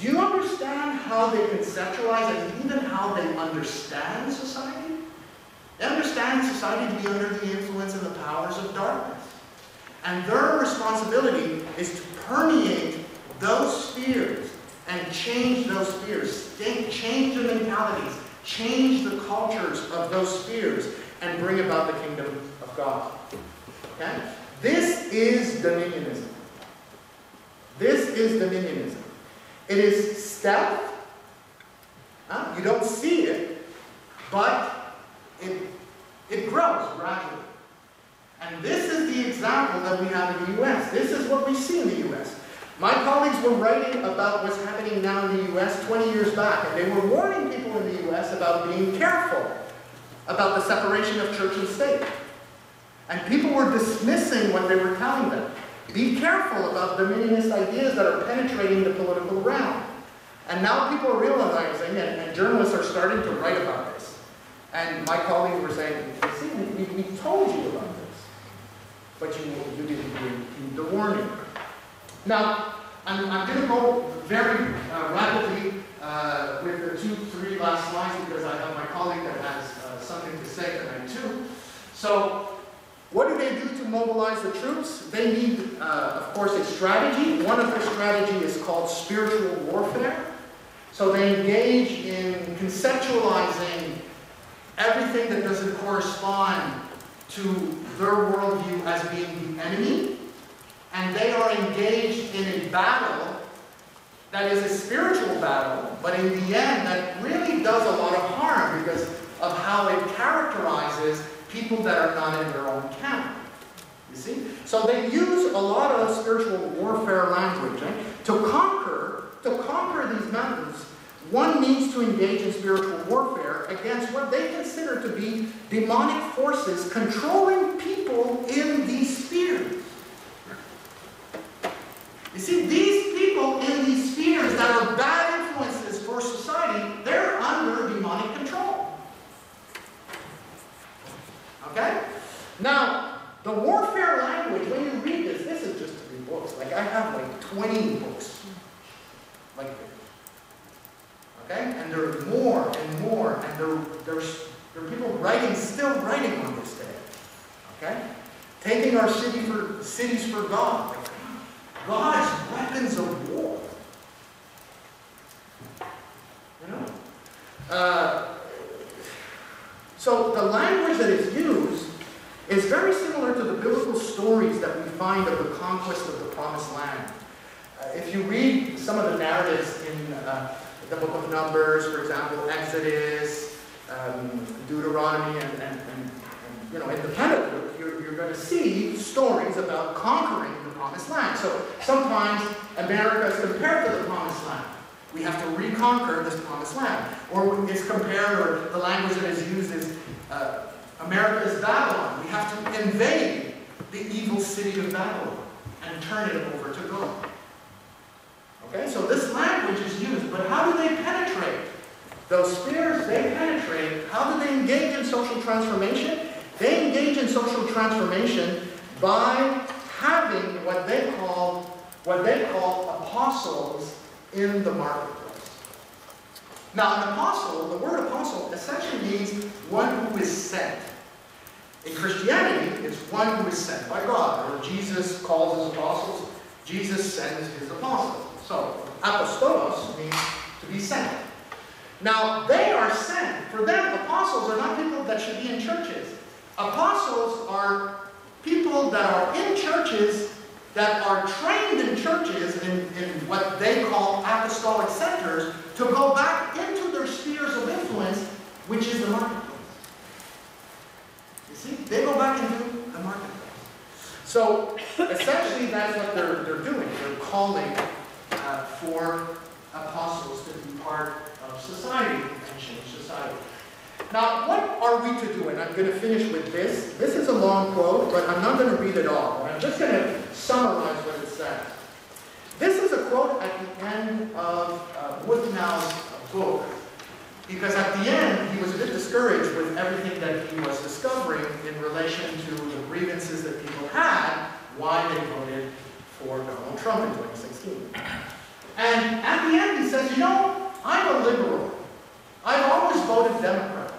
do you understand how they conceptualize and even how they understand society? They understand society to be under the influence of the powers of darkness. And their responsibility is to permeate those spheres and change those spheres, change the mentalities, change the cultures of those spheres, and bring about the kingdom of God. Okay? This is dominionism. This is dominionism. It is stealth. Huh? You don't see it, but it, it grows gradually. And this is the example that we have in the US. This is what we see in the US. My colleagues were writing about what's happening now in the US 20 years back, and they were warning people in the US about being careful about the separation of church and state. And people were dismissing what they were telling them. Be careful about dominionist ideas that are penetrating the political realm. And now people are realizing, and, and journalists are starting to write about this. And my colleagues were saying, see, we, we, told you about this, but you, you didn't heed the warning. Now, I'm, I'm going to go very uh, rapidly uh, with the two, three last slides because I have my colleague that has uh, something to say tonight too. So, what do they do to mobilize the troops? They need, uh, of course, a strategy. One of their strategy is called spiritual warfare. So they engage in conceptualizing everything that doesn't correspond to their worldview as being the enemy. And they are engaged in a battle that is a spiritual battle, but in the end, that really does a lot of harm because of how it characterizes people that are not in their own camp. You see? So they use a lot of spiritual warfare language to conquer, to conquer these mountains. One needs to engage in spiritual warfare against what they consider to be demonic forces controlling people in these spheres. You see, these people in these spheres that are bad influences for society, they're under demonic control. Okay? Now, the warfare language, when you read this, this is just three books. Like, I have like 20 books. Like. Okay? And there are more and more, and there, there's, there are people writing, still writing on this day. Okay? Taking our city for, cities for God. God's weapons of war. You know? Uh, so the language that is used is very similar to the biblical stories that we find of the conquest of the promised land. Uh, if you read some of the narratives in uh, the book of Numbers, for example, Exodus, um, Deuteronomy, and, and, and, and, you know, in the Pentateuch, you're, you're going to see stories about conquering promised land. So sometimes America is compared to the promised land. We have to reconquer this promised land. Or it's compared, or the language that is used is uh, America is Babylon. We have to invade the evil city of Babylon and turn it over to God. Okay, so this language is used, but how do they penetrate? Those spheres, they penetrate. How do they engage in social transformation? They engage in social transformation by having what they call what they call apostles in the marketplace. Now, an apostle, the word apostle essentially means one who is sent. In Christianity, it's one who is sent by God. Or Jesus calls his apostles, Jesus sends his apostles. So, apostolos means to be sent. Now, they are sent. For them, apostles are not people that should be in churches. Apostles are people that are in churches that are trained in churches in, in what they call apostolic centers to go back into their spheres of influence, which is the marketplace. You see, they go back into the marketplace. So essentially, that's what they're, they're doing. They're calling uh, for apostles to be part of society and change society. Now, what are we to do? And I'm going to finish with this. This is a long quote, but I'm not going to read it all. I'm just going to summarize what it says. This is a quote at the end of uh, Wuthnow's book, because at the end, he was a bit discouraged with everything that he was discovering in relation to the grievances that people had, why they voted for Donald Trump in 2016. And at the end, he says, you know, I'm a liberal. I've always voted Democrat.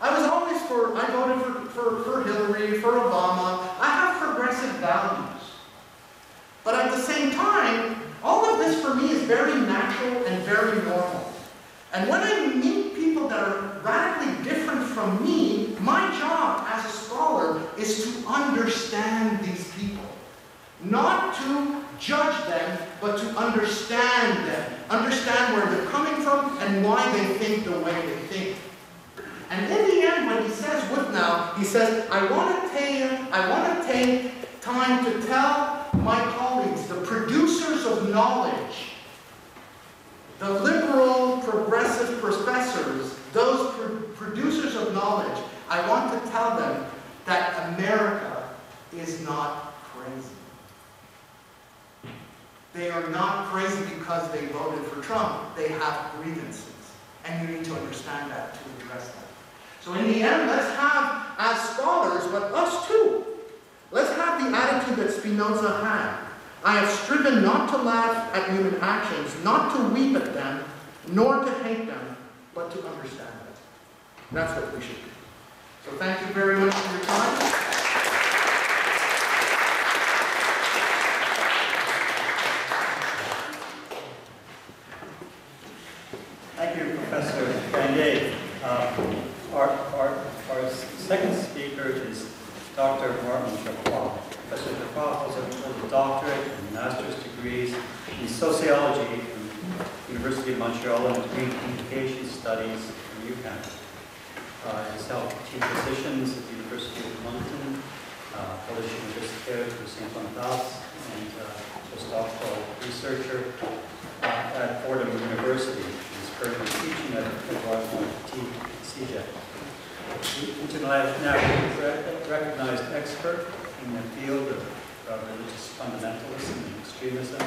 I was always for, I voted for, for, for Hillary, for Obama. I have progressive values. But at the same time, all of this for me is very natural and very normal. And when I meet people that are radically different from me, my job as a scholar is to understand these people. Not to judge them, but to understand them. Understand where they're coming from and why they think the way they think. And in the end, when he says what now, he says, I want to take, I want to take time to tell my colleagues, the producers of knowledge, the liberal, progressive professors, those pro- producers of knowledge, I want to tell them that America is not crazy. They are not crazy because they voted for Trump. They have grievances. And you need to understand that to address that. So in the end, let's have, as scholars, but us too, let's have the attitude that Spinoza had. I have striven not to laugh at human actions, not to weep at them, nor to hate them, but to understand them. That's what we should do. So thank you very much for your time. Thank you, Professor Gagné. Uh, Our, our, our second speaker is Dr. Martin Geoffroy. Professor Geoffroy holds a doctorate and master's degrees in sociology from the University of Montreal and communication studies from UQAM. Uh, He's held chief positions at the University of London, uh, Fellowship Universitaire for St. Boniface, and uh, postdoctoral researcher uh, at Fordham University. He's currently teaching at the T. CJ. Internationally re- recognized expert in the field of uh, religious fundamentalism and extremism.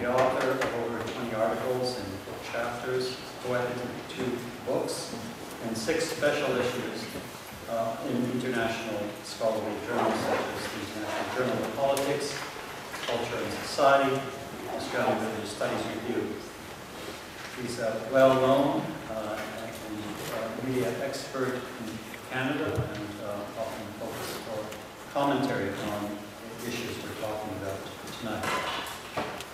The author of over 20 articles and chapters, co-edited two books, and six special issues uh, in international scholarly journals such as the International Journal of Politics, Culture and Society, Australian Religious Studies Review. He's a well-known and uh, media expert in Canada and uh, often focus for commentary on the issues we're talking about tonight.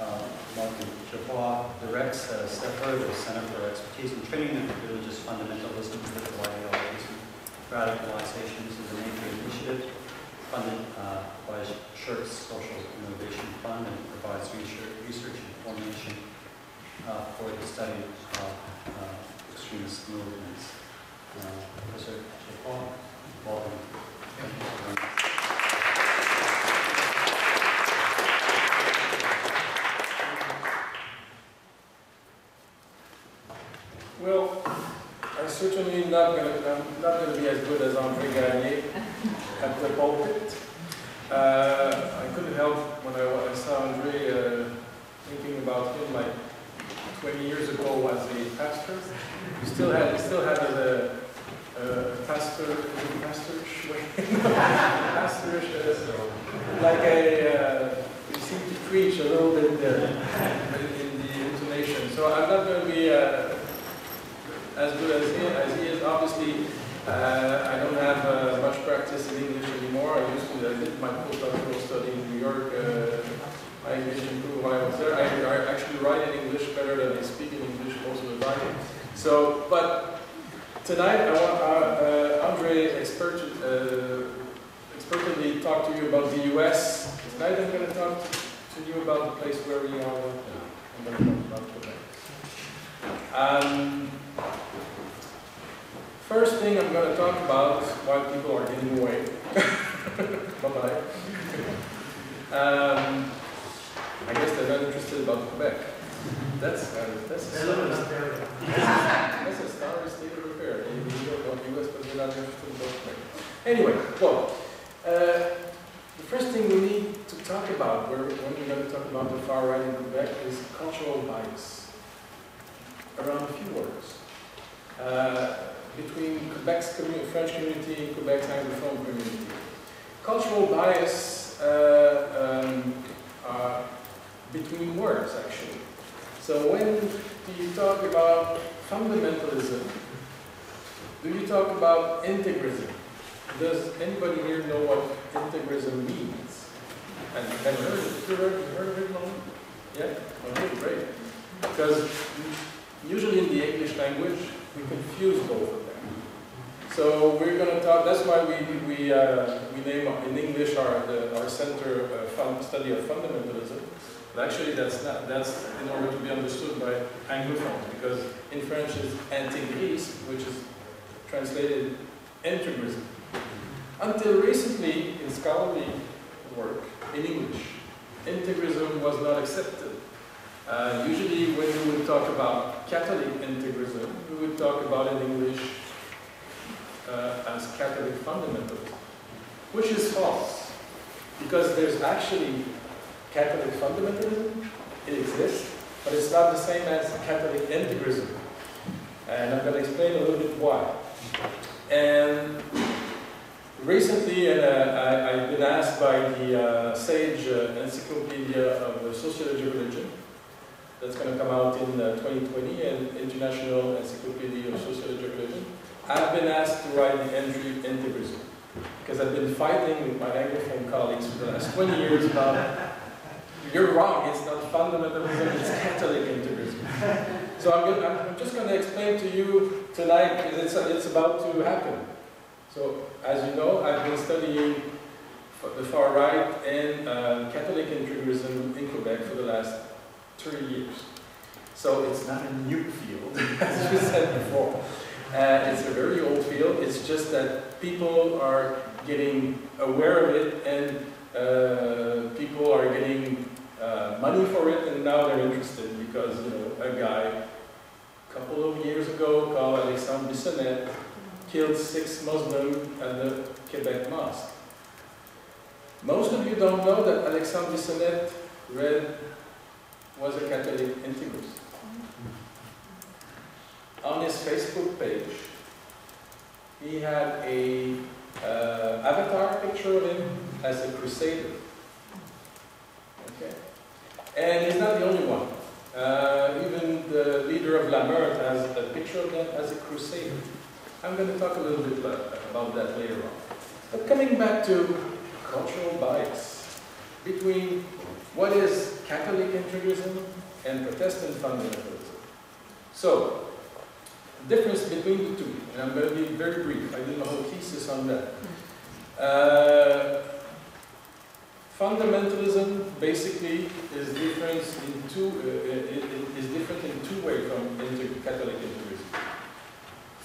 Uh, Martin Geoffroy directs uh, CEFIR, the Center for Expertise and Training in Religious Fundamentalism, Political Ideologies, and Radicalization. This is a major initiative funded uh, by SSHRC's Social Innovation Fund and provides research, research and formation uh, for the study of uh, extremist movements. Well, I'm certainly not gonna, not gonna be as good as André Gagné at the pulpit. Uh, I couldn't help when I, when I saw André uh, thinking about him like 20 years ago as a pastor. He still had, he still had a, a pastor, it pastorish way, <laughs> pastorish, uh, like I uh, he seemed to preach a little bit in, in the intonation. So I'm not going to be. Uh, as good as he, as he is. Obviously, uh, I don't have uh, much practice in English anymore. I used to. I did my postdoctoral study in New York. Uh, my English improved while I was there. I, I actually write in English better than I speak in English most of the time. So, but tonight I want uh, uh, André expert, uh, expertly talk to you about the U.S. Tonight I'm going to talk to you about the place where we are. I'm going to talk about Quebec. Um, First thing I'm going to talk about is why people are getting away. <laughs> Bye-bye. Um, I guess they're not interested about Quebec. That's, uh, that's, live <laughs> that's a starry state US. Anyway, well, uh, the first thing we need to talk about when we're going to talk about the far right in Quebec is cultural bias. Around a few words. Uh, between Quebec's French community and Quebec's Anglophone community. Cultural bias uh, um, uh, between words, actually. So when you talk about fundamentalism? Do you talk about integrism? Does anybody here know what integrism means? And have you heard, you heard, you heard of it, Nolan? Yeah? Okay, great. Because usually in the English language, we confuse both of them. So we're going to talk. That's why we we uh, we name in English our the, our center uh, study of fundamentalism. But actually, that's not that's in order to be understood by Anglophones because in French it's intégrisme, which is translated integrism. Until recently, in scholarly work, in English, integrism was not accepted. Uh, usually when we would talk about Catholic integrism, we would talk about it in English uh, as Catholic fundamentalism, which is false. Because there's actually Catholic fundamentalism, it exists, but it's not the same as Catholic integrism. And I'm going to explain a little bit why. And recently, and I, I've been asked by the uh, SAGE uh, Encyclopedia of of Religion, that's going to come out in uh, 2020, and International Encyclopedia of Sociology of Religion. I've been asked to write the entry integrism because I've been fighting with my Anglophone colleagues for the last 20 years about you're wrong, it's not fundamentalism, it's Catholic integrism. So I'm, gonna, I'm just going to explain to you tonight because it's, it's about to happen. So as you know, I've been studying the far right and uh, Catholic integrism in Quebec for the last 30 years. So it's not a new field, <laughs> as you said before. Uh, it's a very old field. It's just that people are getting aware of it and uh, people are getting uh, money for it and now they're interested because, you know, a guy a couple of years ago called Alexandre Bissonnette killed six Muslims at the Quebec Mosque. Most of you don't know that Alexandre Bissonnette read was a Catholic integrist. On his Facebook page, he had a uh, avatar picture of him as a crusader. And he's not the only one. Uh, even the leader of La Meute has a picture of them as a crusader. I'm going to talk a little bit about that later on. But coming back to cultural bias between what is Catholic integrism and Protestant fundamentalism. So, the difference between the two, and I'm going to be very brief, I did a whole thesis on that. Uh, fundamentalism basically is different in two, uh, it is different in two ways from Catholic integrism.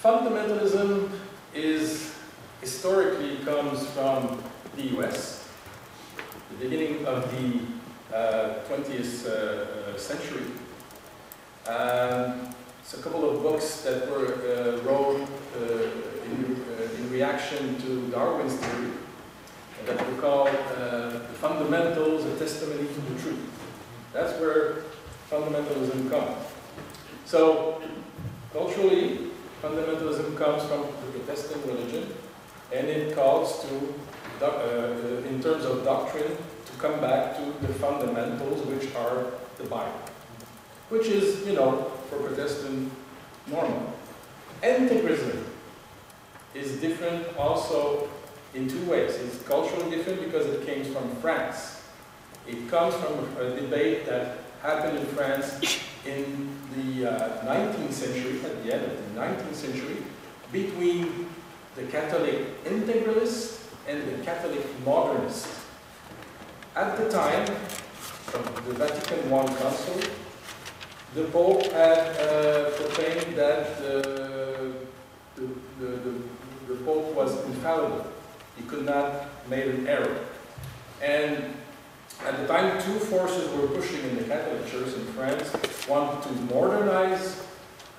Fundamentalism is historically comes from the US, the beginning of the uh, 20th uh, uh, century. Um, it's a couple of books that were uh, wrote uh, in, uh, in reaction to Darwin's theory that we call uh, the fundamentals, a testimony to the truth. That's where fundamentalism comes. So, culturally, fundamentalism comes from the Protestant religion, and it calls to, uh, in terms of doctrine, to come back to the fundamentals, which are the Bible, which is, you know, for Protestant normal. Integrism is different also in two ways. It's culturally different because it came from France. It comes from a debate that happened in France in the uh, 19th century, at the end of the 19th century, between the Catholic integralist and the Catholic modernist. At the time of the Vatican I Council, the Pope had uh, proclaimed that uh, the, the, the, the Pope was infallible. He could not make an error. And at the time, two forces were pushing in the Catholic Church in France. One to modernize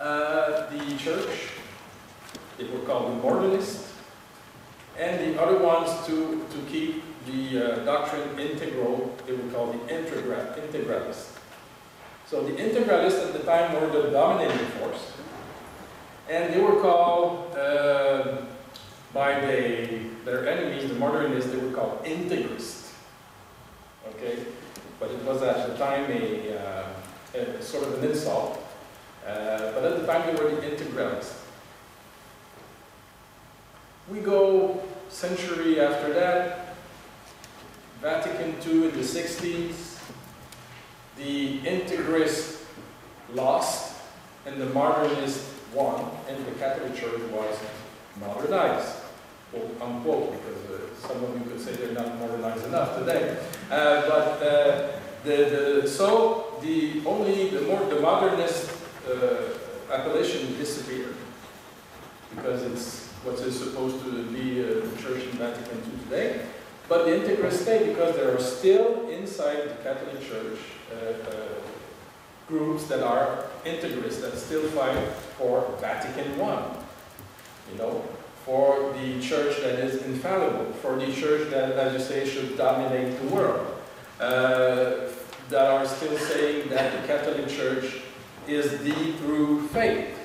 uh, the church. They were called the modernists. And the other ones to, to keep the uh, doctrine integral. They were called the integra integralists. So the integralists at the time were the dominating force. And they were called, uh, by the, their enemies, the modernists, they were called integrists. Okay? But it was at the time a, uh, a sort of an insult. Uh, but at the time they were the integralists. We go century after that, Vatican II in the 60s, the integrist lost and the modernist won, and the Catholic Church was modernized, quote unquote, because uh, some of you could say they're not modernized enough today. Uh, but uh, the, the, so the only the more the modernist appellation disappeared because it's what is supposed to be uh, the church in Vatican II today, but the integrist stay because there are still inside the Catholic Church uh, uh, groups that are integrists that still fight for Vatican I. You know, for the church that is infallible, for the church that, as you say, should dominate the world, uh, that are still saying that the Catholic Church is the true faith,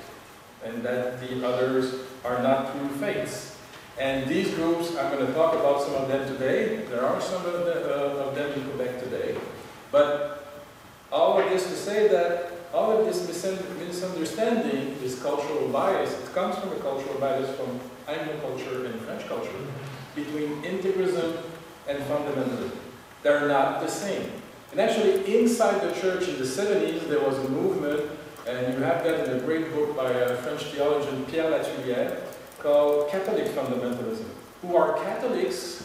and that the others are not true faiths. And these groups, I'm going to talk about some of them today. There are some of, the, uh, of them in Quebec today. But all of this to say that all of this misunderstanding, this cultural bias, it comes from a cultural bias from Anglo culture and French culture between integrism and fundamentalism. They're not the same. And actually, inside the church in the 70s, there was a movement, and you have that in a great book by a French theologian, Pierre Lathuilière, called Catholic Fundamentalism, who are Catholics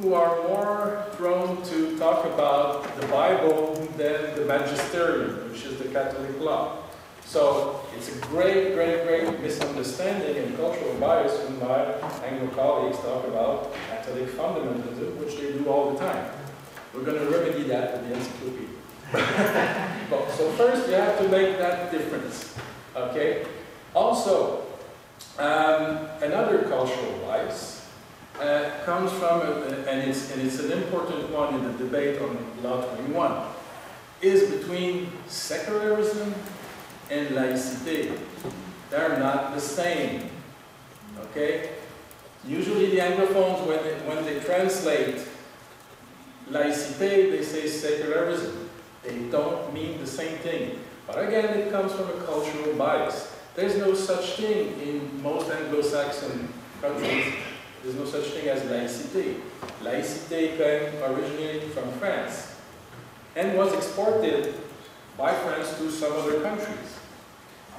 who are more prone to talk about the Bible than the magisterium, which is the Catholic law. So it's a great, great, great misunderstanding and cultural bias when my Anglo colleagues talk about Catholic fundamentalism, which they do all the time. We're going to remedy that with the encyclopedia. <laughs> but, so first you have to make that difference. Okay? Also, um, another cultural bias uh, comes from, a, and, it's, and it's an important one in the debate on Law 21, is between secularism and laicite. They're not the same. Okay? Usually the Anglophones, when they, when they translate laicite, they say secularism. They don't mean the same thing. But again, it comes from a cultural bias. There's no such thing in most Anglo-Saxon countries there's no such thing as laïcité. Laïcité came originally from France and was exported by France to some other countries.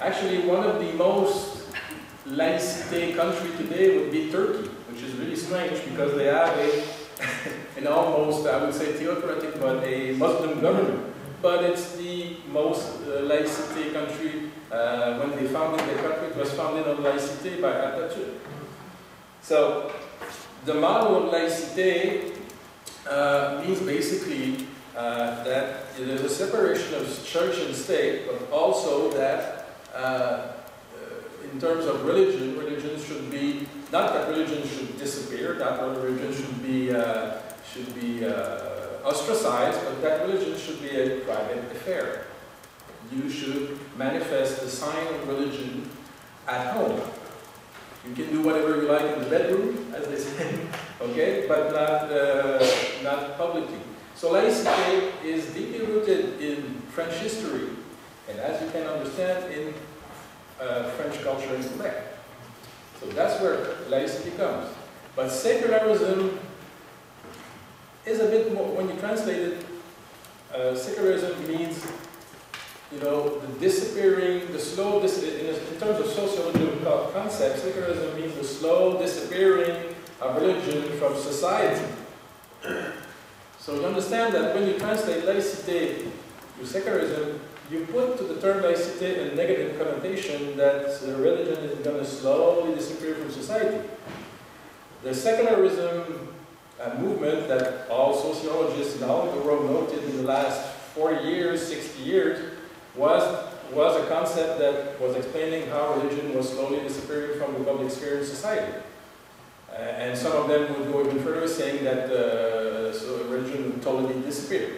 Actually, one of the most laïcité country today would be Turkey, which is really strange because they have a, <laughs> an almost, I would say theocratic, but a Muslim government. But it's the most uh, laïcité country. Uh, when they founded the country, it was founded on laïcité by Atatürk. So the model of laïcité uh, means basically uh, that there's a separation of church and state, but also that uh, uh, in terms of religion, religion should be, not that religion should disappear, that religion should be, uh, should be uh, ostracized, but that religion should be a private affair. You should manifest the sign of religion at home. You can do whatever you like in the bedroom, as they say, <laughs> okay, but not, uh, not publicly. So laïcité is deeply rooted in French history, and as you can understand, in uh, French culture in Quebec. So that's where laïcity comes. But secularism is a bit more, when you translate it, uh, secularism means you know, the disappearing, the slow, dis in, in terms of sociological concepts, secularism means the slow disappearing of religion from society. So you understand that when you translate laicite to secularism, you put to the term laicite a negative connotation that religion is going to slowly disappear from society. The secularism uh, movement that all sociologists in all the world noted in the last 40 years, 60 years, was, was a concept that was explaining how religion was slowly disappearing from the public sphere in society. Uh, and some of them would go even further, saying that uh, so religion would totally disappear.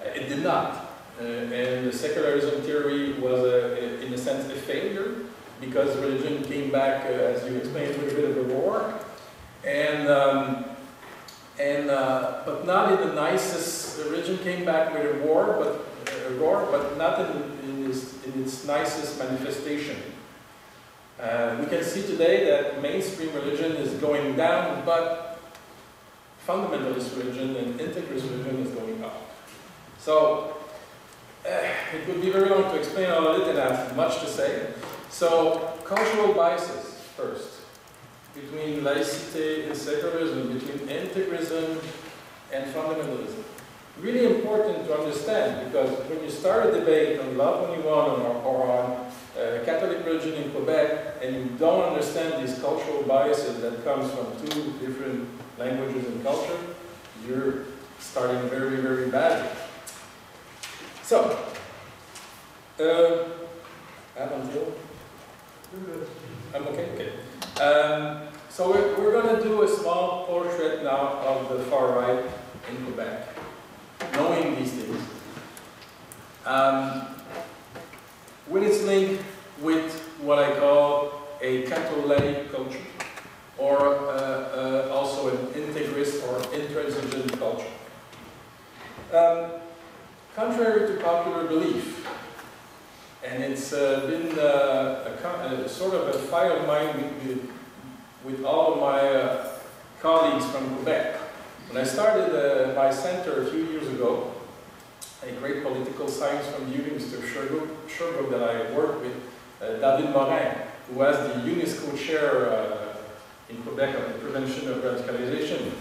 Uh, it did not. Uh, and the secularism theory was, a, in a sense, a failure because religion came back, uh, as you explained, with a bit of a war. And, um, and uh, but not in the nicest, religion came back with a war, but a roar, but not in, in, its, in its nicest manifestation. Uh, we can see today that mainstream religion is going down, but fundamentalist religion and integrist religion is going up. So, uh, it would be very long to explain all of it, and I have much to say. So, cultural biases first, between laicite and secularism, between integrism and fundamentalism really important to understand because when you start a debate on Law 21 or, or on uh, Catholic religion in Quebec and you don't understand these cultural biases that comes from two different languages and culture, you're starting very, very badly. So, uh, I'm? I'm okay? Okay. Um, so we're, we're going to do a small portrait now of the far right in Quebec, knowing these things. Um, with its link with what I call a Catholic culture, or uh, uh, also an integrist or intransigent culture. Um, contrary to popular belief, and it's uh, been uh, a, a sort of a fight of mine with, with, all of my uh, colleagues from Quebec. When I started uh, my center a few years ago, a great political science from the University of Sherbrooke, that I work with, uh, David Morin, who was the UNESCO chair uh, in Quebec on the prevention of radicalization,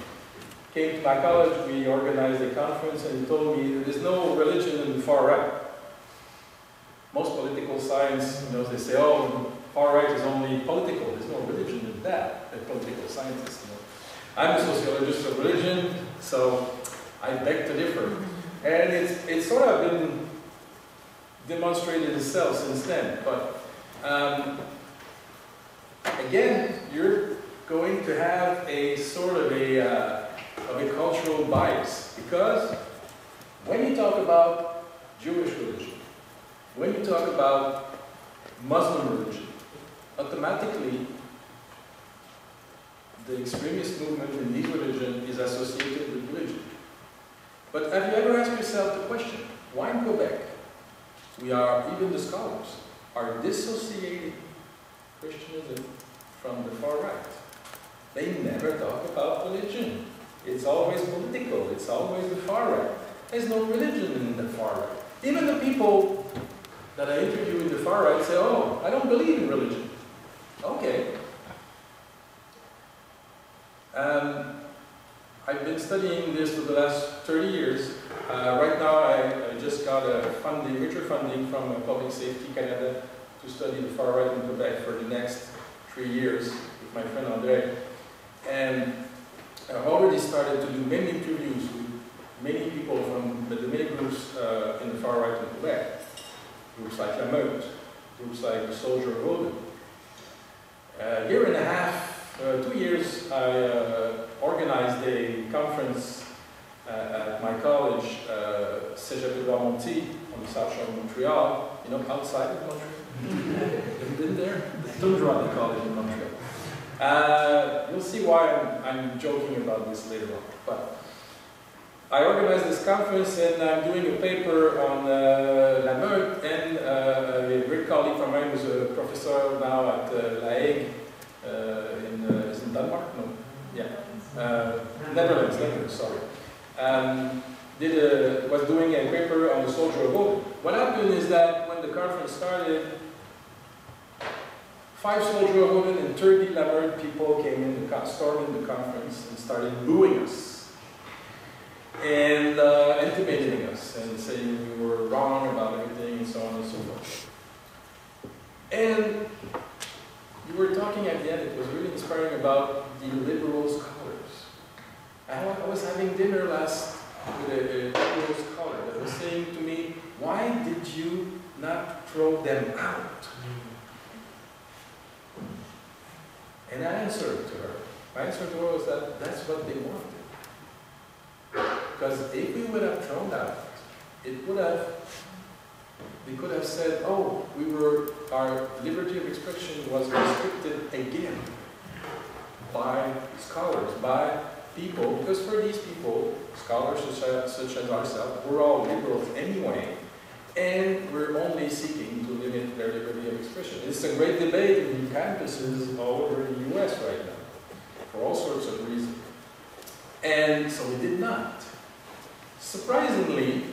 came to my college, we organized a conference, and he told me there is no religion in the far right. Most political science, you know, they say, oh, far right is only political. There's no religion in that, a political scientist. You know. I'm a sociologist of religion, so I beg to differ. And it's, it's sort of been demonstrated itself since then. But um, again, you're going to have a sort of a, uh, a cultural bias because when you talk about Jewish religion, when you talk about Muslim religion, automatically the extremist movement in these religions is associated with religion. But have you ever asked yourself the question, why in Quebec we are, even the scholars, are dissociating Christianism from the far right? They never talk about religion. It's always political, it's always the far right. There's no religion in the far right. Even the people that I interview in the far right say, oh, I don't believe in religion. Okay. Um, I've been studying this for the last 30 years. Uh, right now, I, I, just got a funding, richer funding from uh, Public Safety Canada to study the far right in Quebec for the next three years with my friend Andre. And I've already started to do many interviews with many people from the many groups uh, in the far right in Quebec. Groups like La Meute, groups like the Soldier of Odin. A year and a half, uh, two years, I uh, organized a conference uh, at my college, uh, Cégep de Monti, on the south shore of Montreal, you know, outside of Montreal. <laughs> Have you been there? The Tundra, they call it in Montreal. Uh, you'll see why I'm, I'm joking about this later on. But I organized this conference and I'm doing a paper on uh, La Meute and uh, a great colleague from mine who's a professor now at uh, La Hague uh, in, uh, is in Denmark? No. Yeah. Uh, Netherlands, Netherlands, sorry. Um, did a, was doing a paper on the soldier of Odin. What happened is that when the conference started, five soldier Odin and 30 La people came in, the, stormed the conference and started booing us and uh, intimidating us and saying we were wrong about everything and so on and so forth. And you were talking at the end, it was really inspiring about the liberal scholars. I, I was having dinner last with a, a liberal scholar that was saying to me, why did you not throw them out? And I answered to her. My answer to her was that that's what they wanted. Because if we would have thrown that, it would have, we could have said, oh, we were, our liberty of expression was restricted again by scholars, by people, because for these people, scholars such as, such as ourselves, we're all liberals anyway, and we're only seeking to limit their liberty of expression. It's a great debate in campuses all over the US right now, for all sorts of reasons. And so we did not. Surprisingly,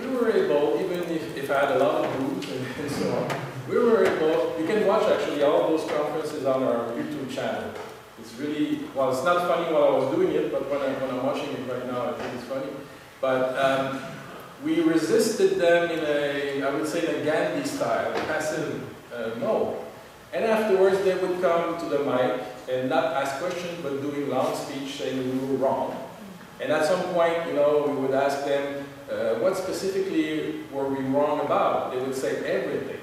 we were able, even if, if I had a lot of booze and, <laughs> and so on, we were able, you can watch actually all those conferences on our YouTube channel. It's really, well, it's not funny while I was doing it, but when, I, when I'm watching it right now, I think it's funny. But um, we resisted them in a, I would say, in a Gandhi style, passive uh, mode. And afterwards, they would come to the mic and not ask questions, but doing long speech saying we were wrong. And at some point, you know, we would ask them, uh, what specifically were we wrong about? They would say everything.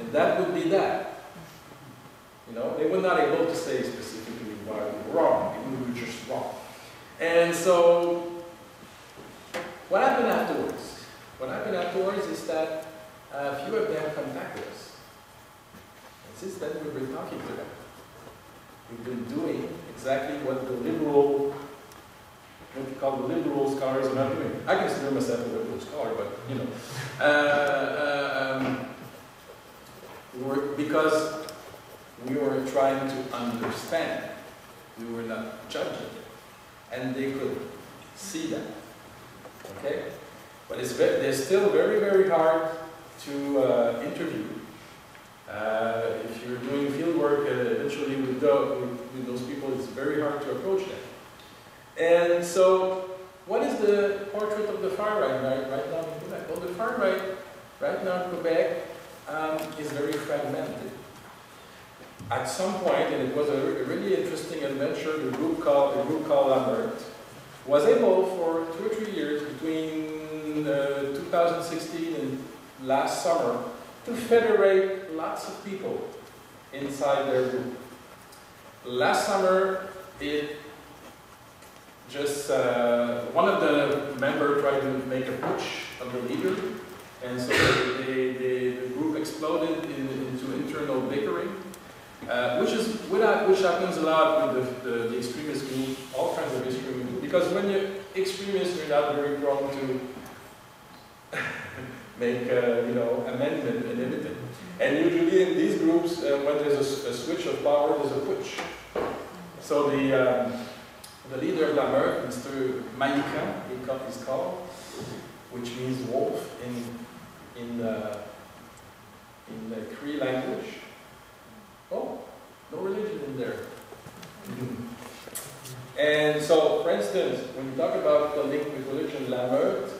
And that would be that. You know, they were not able to say specifically why we were wrong. We were just wrong. And so, what happened afterwards? What happened afterwards is that a few of them contacted us. And since then, we've been talking to them. We've been doing exactly what the liberal, what we call the liberal scholars are not doing. I consider myself a liberal scholar, but, you know. Uh, uh, um, because we were trying to understand. We were not judging. And they could see that. Okay? But it's they're still very, very hard to uh, interview. Uh, if you're doing field work, uh, eventually with, tho- with, with those people, it's very hard to approach them. And so, what is the portrait of the far right right, right now in Quebec? Well, the far right right now in Quebec um, is very fragmented. At some point, and it was a, a really interesting adventure, the group called, the group called La Meute was able for two or three years between uh, 2016 and last summer to federate lots of people inside their group. Last summer, it just, uh, one of the members tried to make a push of the leader, and so they, they, the group exploded in, into internal bickering. Uh, which is which happens a lot with the, the, the extremist group, all kinds of extremist. Because when you're extremists, you're not very prone to <laughs> make uh, you know amendment and everything. And usually in these groups, uh, when there's a switch of power, there's a push. So the um, the leader of La Meute, Mr. Ca- is called, which means wolf in in uh, in the Cree language. Oh, no religion in there. <laughs> And so, for instance, when you talk about the link with religion, La Meute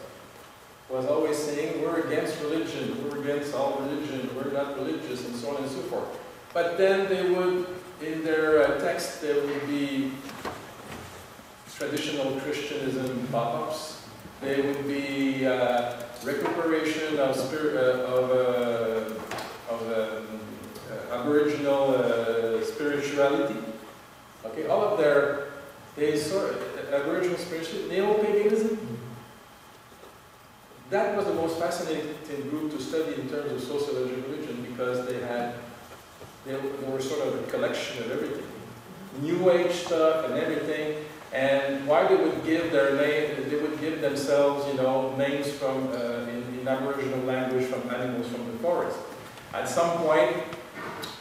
was always saying, we're against religion, we're against all religion, we're not religious, and so on and so forth. But then they would, in their uh, text, there would be traditional Christianism pop-ups. There would be uh, recuperation of spirit, uh, of, uh, of um, uh, Aboriginal uh, spirituality. Okay, all of their, they uh, Aboriginal spirituality, neo-paganism. That was the most fascinating group to study in terms of sociology of religion because they had, they were, they were sort of a collection of everything. New Age stuff and everything, and why they would give their name, they would give themselves, you know, names from, uh, in, in Aboriginal language from animals from the forest. At some point,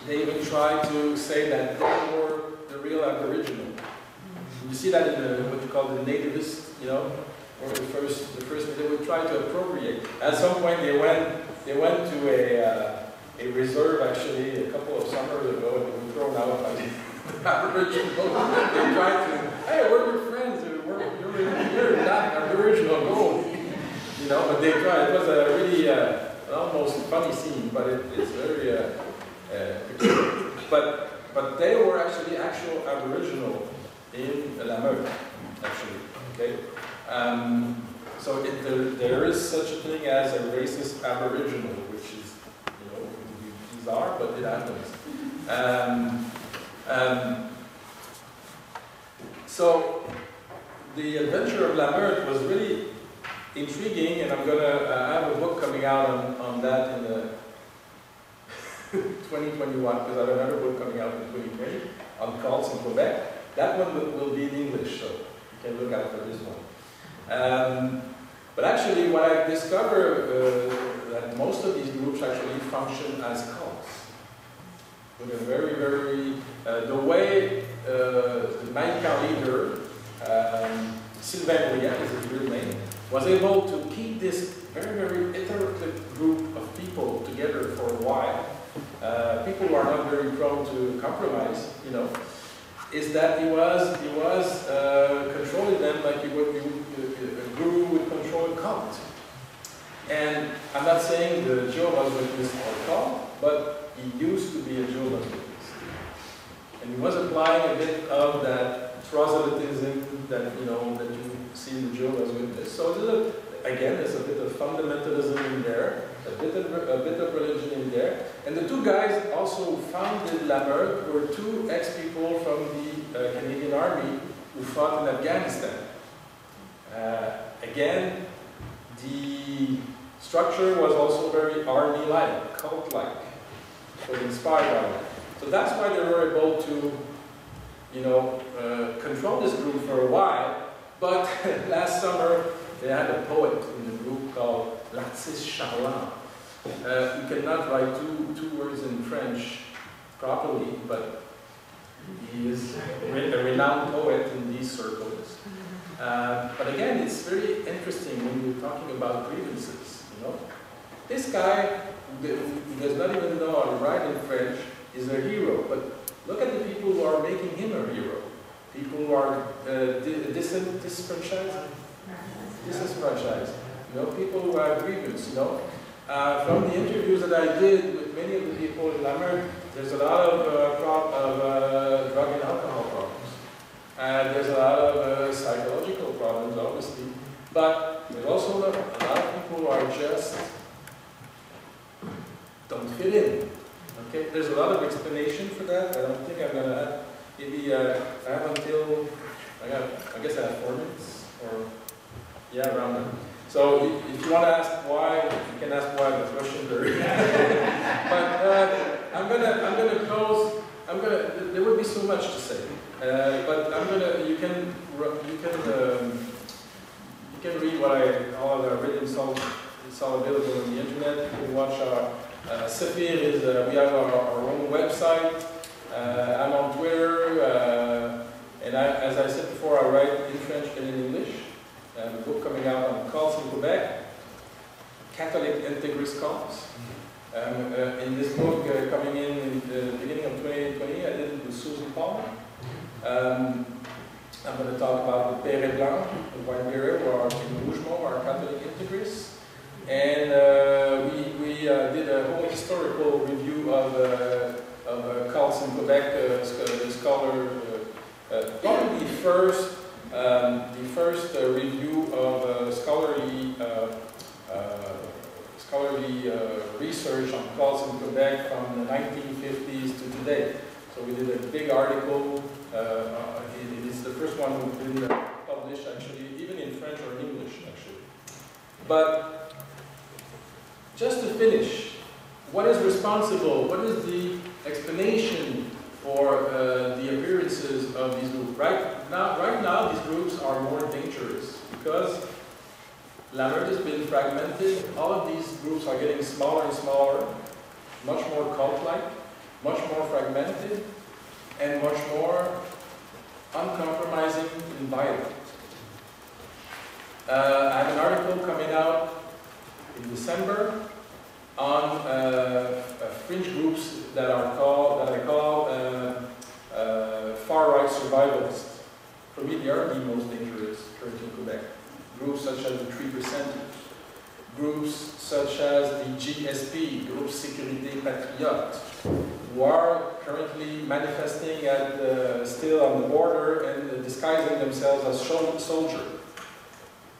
they even tried to say that they were see that in the, what you call the nativist, you know, or the first, the first, they would try to appropriate. At some point, they went, they went to a, uh, a reserve actually a couple of summers ago, and they were thrown out by the <laughs> Aboriginal. They tried to, hey, we're your friends, we're, you're, you're not Aboriginal, go. You know, but they tried. It was a really, uh, almost funny scene, but it, it's very, uh, uh, but but they were actually actual Aboriginal in La actually. Okay. Um, so it, there, there is such a thing as a racist Aboriginal, which is, you know, bizarre, but it happens. Um, um, so the adventure of La Meute was really intriguing, and I'm gonna uh, I have a book coming out on, on that in the <laughs> 2021 because I have another book coming out in 2020 on cults in Quebec. That one will, be in English, so you can look out for this one. Um, but actually, what I discovered uh, that most of these groups actually function as cults. With a very, very uh, the way uh, the Maïka leader, um, Sylvain Brouillette is his real name, was able to keep this very, very heteroclite group of people together for a while, uh, people who are not very prone to compromise, you know, is that he was he was uh, controlling them like he would you, a guru would control a cult. And I'm not saying the Jehovah's Witness are cult, but he used to be a Jehovah's Witness. And he was applying a bit of that proselytism that, you know, that you see in the Jehovah's Witness. So there's a, again, there's a bit of fundamentalism in there, a bit of, a bit of religion in there. And the two guys also founded La Meute, were two ex-people from the uh, Canadian Army who fought in Afghanistan. Uh, again, the structure was also very army-like, cult-like, was inspired by it. So that's why they were able to, you know, uh, control this group for a while. But <laughs> last summer, they had a poet in the group called Latsis Charland. Uh, he cannot write two, two words in French properly, but he is a renowned poet in these circles. Uh, but again, it's very interesting when you're talking about grievances, you know. This guy, who does not even know how to write in French, is a hero. But look at the people who are making him a hero. People who are uh, di- dis- disenfranchised, disenfranchised. You know, people who have grievance, you know. Uh, from the interviews that I did with many of the people in La Meute, there's a lot of, uh, of uh, drug and alcohol problems. And there's a lot of uh, psychological problems, obviously. But there's also a lot of people who are just don't fit in. Okay, there's a lot of explanation for that. I don't think I'm gonna. Maybe uh, I have until I got. I guess I have four minutes or yeah, around there. So if, you want to ask why, you can ask why the question very. <laughs> but uh, I'm gonna I'm gonna close. I'm gonna. There would be so much to say, uh, but I'm gonna. You can you can um, you can read what I all I've written. All it's all available on the internet. You can watch our. Uh, CEFIR is, uh, we have our, our own website. Uh, I'm on Twitter, uh, and I, as I said before, I write in French and in English. I have a book coming out on cults in Quebec, Catholic Integrist cults. Um, uh, in this book, uh, coming in in the beginning of 2020, I did it with Susan Palmer. Um, I'm going to talk about the Père Blanc, the White Bearer, or in Rougemont, our Catholic Integrists. And uh, we, we uh, did a whole historical review of, uh, of uh, cults in Quebec. Uh, the scholar, uh, uh, probably the first, um, the first uh, review of uh, scholarly, uh, uh, scholarly research on cults in Quebec from the 1950s to today. So we did a big article. It, is the first one we've been published, actually, even in French or English, actually. But just to finish, what is responsible? What is the explanation for uh, the appearances of these groups? Right now, right now, these groups are more dangerous because La Meute has been fragmented. All of these groups are getting smaller and smaller, much more cult-like, much more fragmented, and much more uncompromising and violent. Uh, I have an article coming out in December on uh, uh, fringe groups that are called that I call uh, far-right survivalists. For me, they are the most dangerous currently in Quebec. Groups such as the Three Percenters, groups such as the GSP, Groupe Sécurité Patriote, who are currently manifesting at uh, still on the border and uh, disguising themselves as shol- soldier.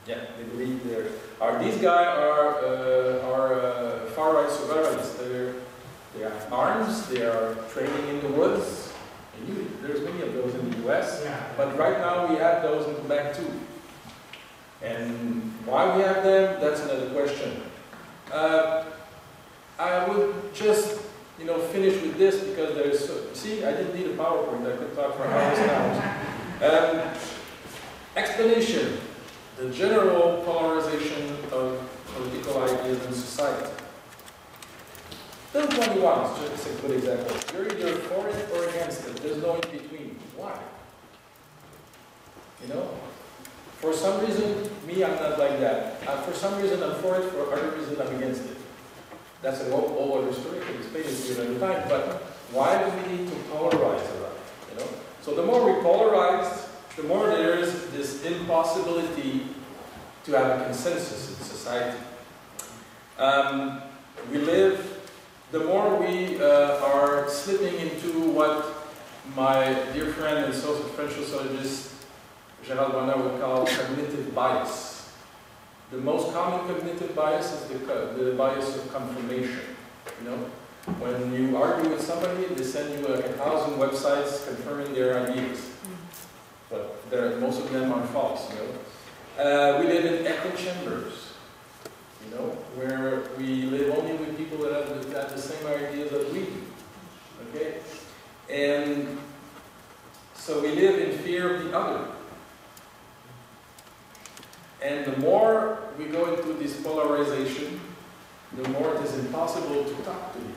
Yeah, they believe they're. Are these guys are uh, are uh, far right survivalists? They're they have arms. They are training in the woods. And you, there's many of those in the U.S. Yeah. But right now we have those in Quebec too. And why we have them, that's another question. Uh, I would just, you know, finish with this because there's, see, I didn't need a PowerPoint, I could talk for hours and hours. <laughs> Um, explanation, the general polarization of political ideas in society. Bill 21 is just a good example. You're either for it or against it. There's no in between. Why? You know? For some reason, me, I'm not like that. Uh, for some reason, I'm for it. For other reason, I'm against it. That's a whole, other story. Can explain it to you another time. But why do we need to polarize a lot? You know? So the more we polarize, the more there is this impossibility to have a consensus in society. Um, we live, the more we uh, are slipping into what my dear friend and social, French sociologist Gérald Bronner would call cognitive bias. The most common cognitive bias is the, the bias of confirmation. You know, when you argue with somebody, they send you like a thousand websites confirming their ideas, but there, most of them are false. You know, uh, we live in echo chambers. You know, where we live only with people that have, the- that have the same ideas that we do. Okay, and so we live in fear of the other. And the more we go into this polarization, the more it is impossible to talk to you.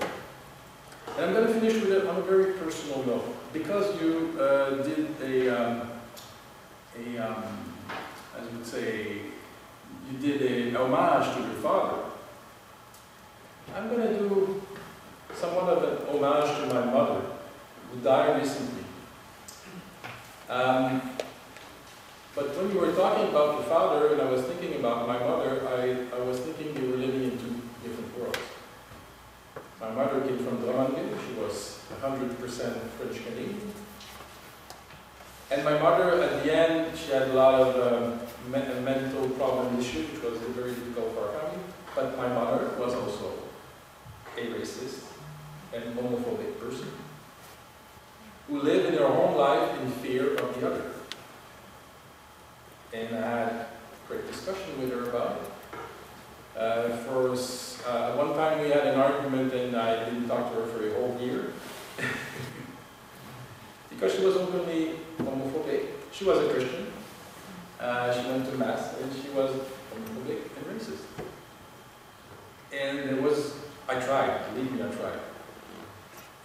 And I'm going to finish with it on a very personal note. Because you uh, did a, um, a um, as you would say, you did a homage to your father, I'm going to do somewhat of an homage to my mother, who died recently. Um, but when you were talking about your father, and I was thinking about my mother, I, I was thinking we were living in two different worlds. My mother came from Drummondville, she was 100% French Canadian. And my mother, at the end, she had a lot of um, me- mental problem issues, which was very difficult for our family. But my mother was also a racist and homophobic person who lived in her own life in fear of the other. And I had a great discussion with her about it. Uh, for uh, one time we had an argument and I didn't talk to her for a whole year. <laughs> because she was openly homophobic. She was a Christian. Uh, she went to mass and she was homophobic and racist. And it was, I tried, believe me, I tried.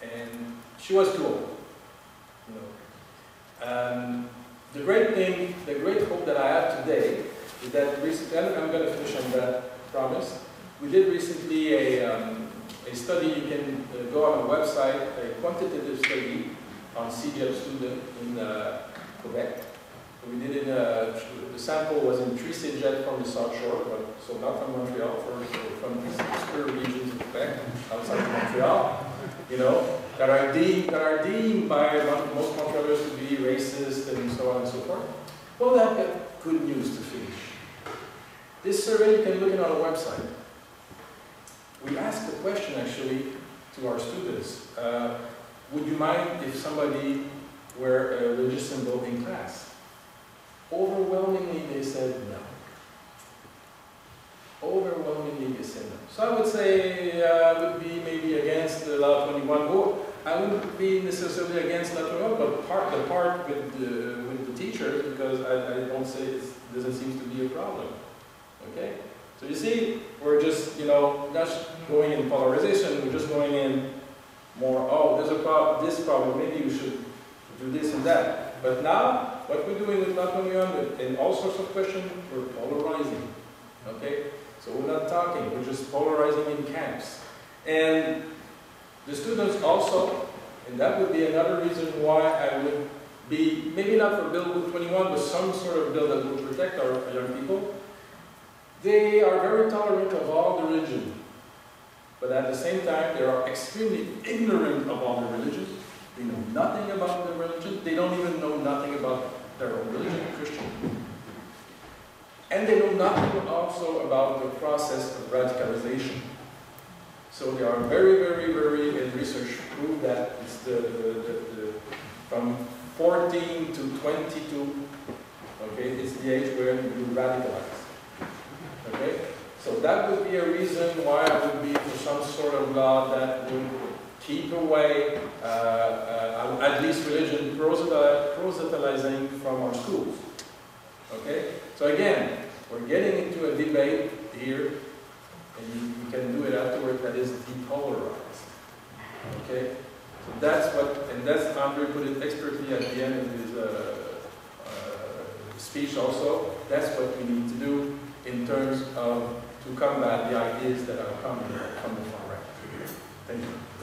And she was too old. You know. Um, the great thing, the great hope that I have today is that recently, I'm going to finish on that promise. We did recently a, um, a study, you can uh, go on a website, a quantitative study on CDF student in uh, Quebec. We did it, uh, the sample was in three Cégep from the South Shore, but, so not from Montreal, from, from the obscure regions of Quebec, outside of Montreal, you know, that are deemed, that are deemed by most Montrealers to be racist and so on and so forth. Well, that got good news to finish. This survey, you can look it on our website. We asked the question actually to our students, uh, would you mind if somebody were a religious symbol in class? Overwhelmingly, they said no. Overwhelmingly, they said no. So I would say uh, I would be maybe against the Law 21 vote. I wouldn't be necessarily against Law 21, but part the part with the, with the teachers because I, I don't say it doesn't seem to be a problem. Okay? So you see, we're just, you know, not going in polarization, we're just going in more, oh, there's a problem, this problem, maybe you should do this and that. But now, what we're doing with Natonion, in all sorts of questions, we're polarizing. Okay? So we're not talking, we're just polarizing in camps. And the students also, and that would be another reason why I would be, maybe not for Bill 21, but some sort of bill that would protect our young people. They are very tolerant of all the religion, but at the same time, they are extremely ignorant about the religions. They know nothing about the religion. They don't even know nothing about their own religion, Christian. And they know nothing also about the process of radicalization. So they are very, very, very, and research prove that it's the, the, the, the from 14 to 22, okay, it's the age where you radicalize. Okay? So that would be a reason why I would be for some sort of God that would keep away, uh, uh, at least religion, proselytizing from our schools. Okay? So again, we're getting into a debate here, and you, you can do it afterward, that is depolarized. Okay? So that's what, and that's Andre put it expertly at the end of his uh, uh, speech also. That's what we need to do in terms of to combat the ideas that are coming from the far right. Thank you.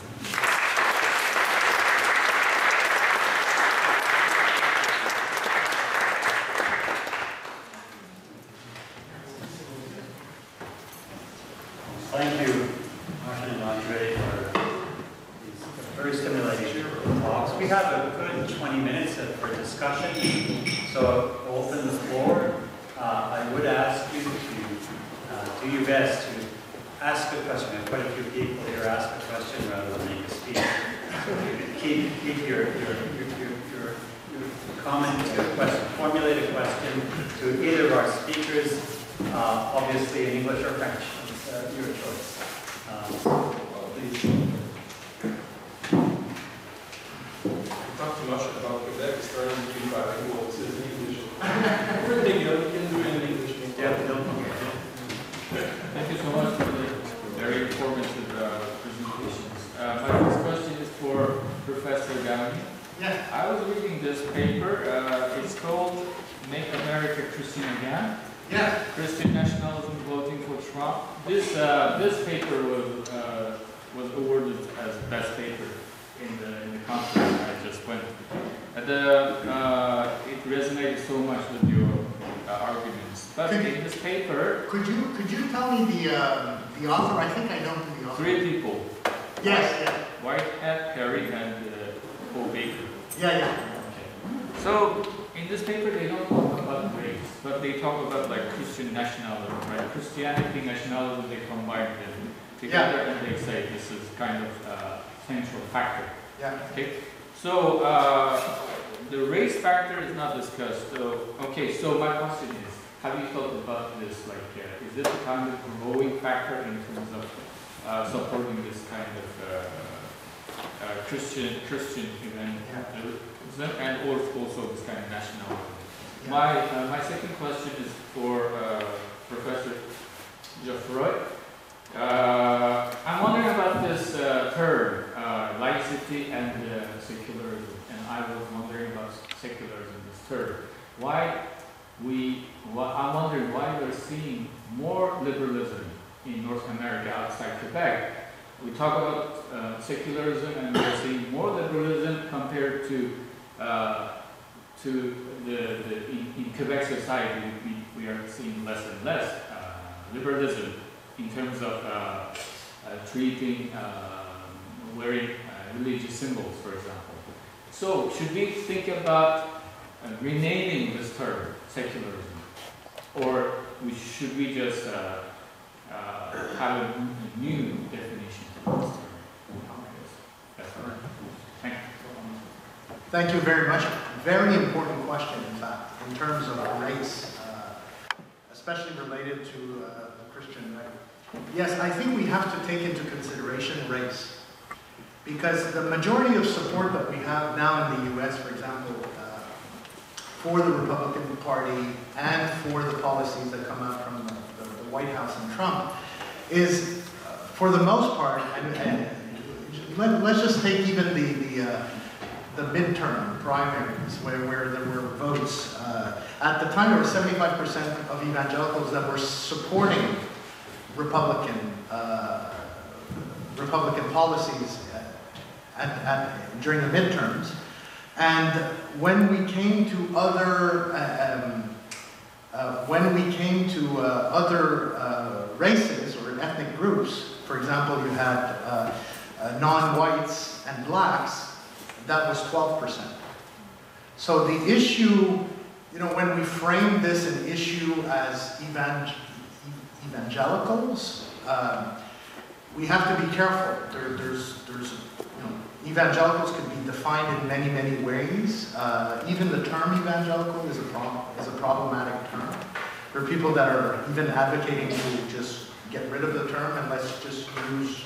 Christian Christian evangelism and also this kind of nationalism? Yeah. My uh, my second question is for uh, Professor Geoffroy. Uh, I'm wondering about this uh, term, uh, laicity and uh, secularism, and I was wondering about secularism, this term. Why we, why, I'm wondering why we're seeing more liberalism in North America outside Quebec. We talk about uh, secularism and we're seeing more liberalism compared to uh, to the, the in, in Quebec society, we, we are seeing less and less uh, liberalism in terms of uh, uh, treating, um, wearing uh, religious symbols, for example. So, should we think about uh, renaming this term, secularism, or we, should we just uh, uh, have a new definition of this term? That's all right. Thank you. Thank you very much. Very important question, in fact, in terms of race, uh, especially related to uh, the Christian right. Yes, I think we have to take into consideration race. Because the majority of support that we have now in the US, for example, uh, for the Republican Party and for the policies that come out from the, the, the White House and Trump, is uh, for the most part, and, and let, let's just take even the, the uh, the midterm primaries where, where there were votes. Uh, at the time, there were 75% of evangelicals that were supporting Republican uh, Republican policies at, at, during the midterms. And when we came to other um, uh, when we came to uh, other uh, races or ethnic groups, for example, you had uh, non-whites and blacks, that was 12%. So the issue, you know, when we frame this an issue as evang evangelicals, um, we have to be careful. There, there's, there's, you know, evangelicals can be defined in many, many ways. Uh, even the term evangelical is a, prob is a problematic term. There are people that are even advocating to just get rid of the term and let's just use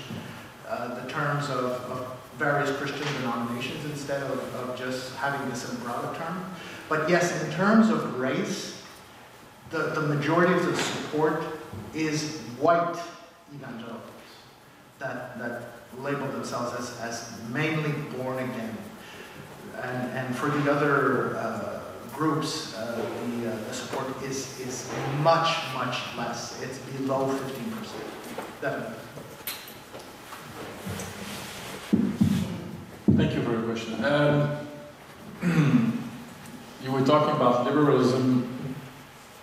uh, the terms of, of various Christian denominations instead of, of just having this umbrella term. But yes, in terms of race, the, the majority of the support is white evangelicals that, that label themselves as, as mainly born again. And, and for the other uh, groups, uh, the, uh, the support is, is much, much less. It's below 15%. Definitely. Thank you for your question. <clears throat> You were talking about liberalism.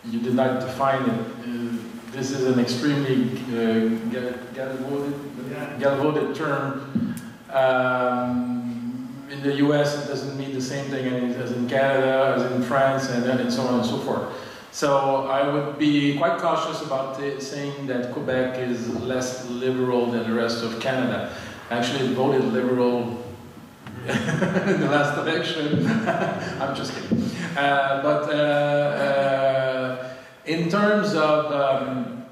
You did not define it. Uh, this is an extremely uh, gal- galvauded, galvauded term. Um, in the US, it doesn't mean the same thing as in Canada, as in France, and, and so on and so forth. So I would be quite cautious about saying that Quebec is less liberal than the rest of Canada. Actually, it voted liberal in <laughs> the last election. <laughs> I'm just kidding. Uh, but uh, uh, in terms of, um,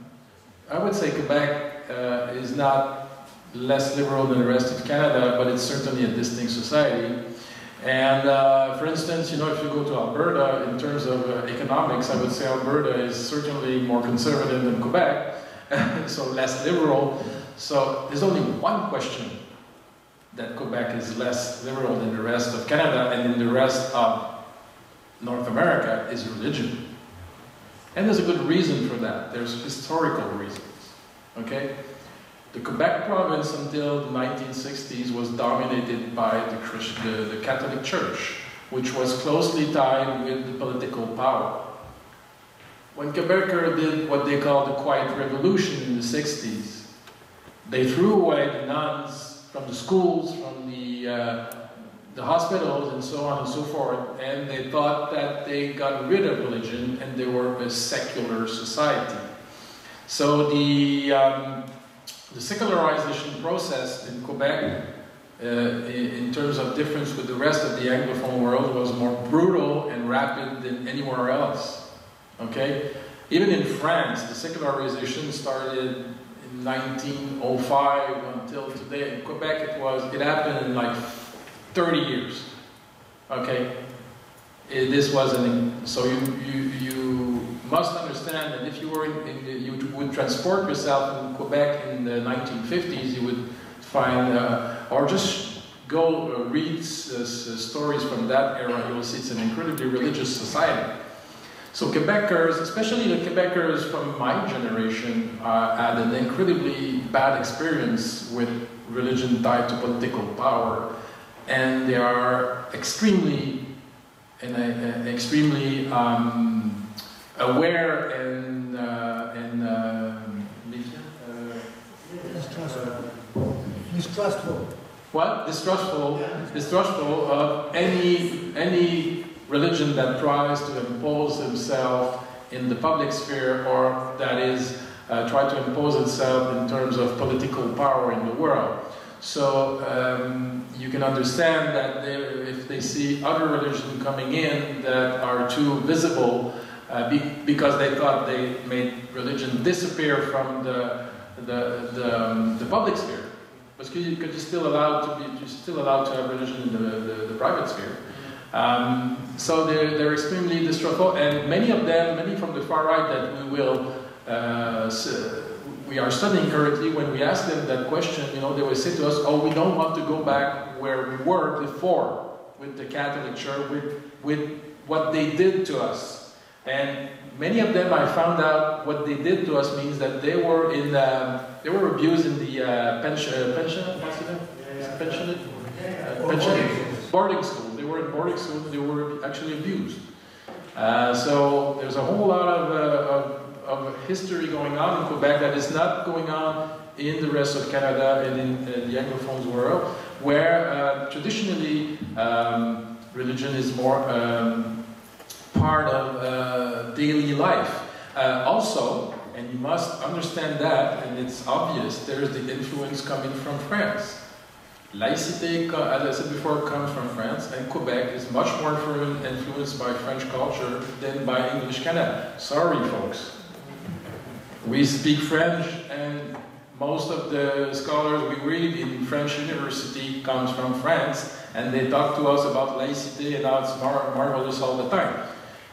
I would say Quebec uh, is not less liberal than the rest of Canada, but it's certainly a distinct society. And uh, for instance, you know, if you go to Alberta, in terms of uh, economics, I would say Alberta is certainly more conservative than Quebec, <laughs> so less liberal. So there's only one question that Quebec is less liberal than the rest of Canada and in the rest of North America is religion. And there's a good reason for that. There's historical reasons. Okay? The Quebec province until the 1960s was dominated by the, Christ- the, the Catholic Church, which was closely tied with the political power. When Quebecers did what they called the Quiet Revolution in the 60s, they threw away the nuns from the schools, from the, uh, the hospitals, and so on and so forth, and they thought that they got rid of religion and they were a secular society. So the um, the secularization process in Quebec, uh, in, terms of difference with the rest of the Anglophone world, was more brutal and rapid than anywhere else. Okay? Even in France, the secularization started 1905 until today. In Quebec, it was it happened in like 30 years. Okay? It- this was an so you you you must understand that if you were in, in the, you would transport yourself in Quebec in the 1950s, you would find uh, or just go uh, read s- stories from that era. You will see it's an incredibly religious society. So Quebecers, especially the Quebecers from my generation, uh, had an incredibly bad experience with religion tied to political power, and they are extremely, and uh, extremely um, aware and uh, and um, uh, Mistrustful. what? Distrustful? Distrustful of any any religion that tries to impose himself in the public sphere or that is uh, try to impose itself in terms of political power in the world. So um, you can understand that they, if they see other religions coming in that are too visible uh, be, because they thought they made religion disappear from the, the, the, um, the public sphere. Because you, because you're still allowed to be, you're still allowed to have religion in the, the, the private sphere. Um, so they're, they're extremely distrustful, and many of them, many from the far right that we will, uh, we are studying currently, when we ask them that question, you know, they will say to us, oh, we don't want to go back where we were before with the Catholic Church, with, with what they did to us. And many of them, I found out what they did to us means that they were in, um, they were abused in the uh, pension, uh, pension, what's it? Pension? Uh, pension, boarding school. In boarding school. They were actually abused. Uh, so there's a whole lot of, uh, of, of history going on in Quebec that is not going on in the rest of Canada and in uh, the Anglophone world, where uh, traditionally um, religion is more um, part of uh, daily life. Uh, also, and you must understand that, and it's obvious, there's the influence coming from France. Laïcité, as I said before, comes from France, and Quebec is much more influenced by French culture than by English Canada. Sorry, folks. We speak French, and most of the scholars we read in French university comes from France, and they talk to us about laïcité and how it's mar- marvelous all the time.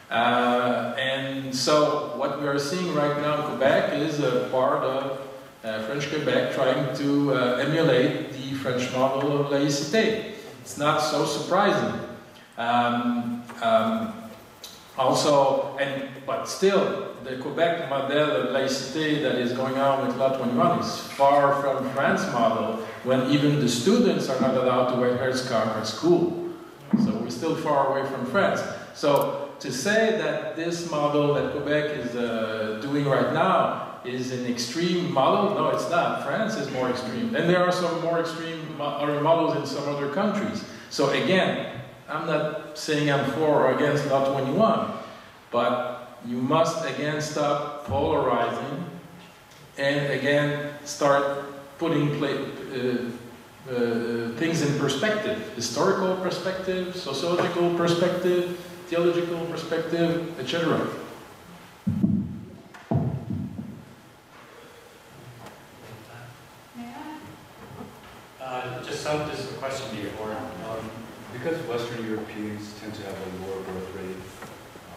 Uh, and so what we are seeing right now in Quebec is a part of uh, French Quebec trying to uh, emulate French model of laïcité. It's not so surprising. Um, um, also, and but still, the Quebec model of laïcité that is going on with Law 21 is far from France model when even the students are not allowed to wear headscarf at school. So we're still far away from France. So to say that this model that Quebec is uh, doing right now is an extreme model, no, it's not. France is more extreme. And there are some more extreme models in some other countries. So again, I'm not saying I'm for or against Law 21, but you must again stop polarizing and again start putting pla- uh, uh, things in perspective historical perspective, sociological perspective, theological perspective, etc. Just some, this is a question to you, Um, Because Western Europeans tend to have a lower birth rate.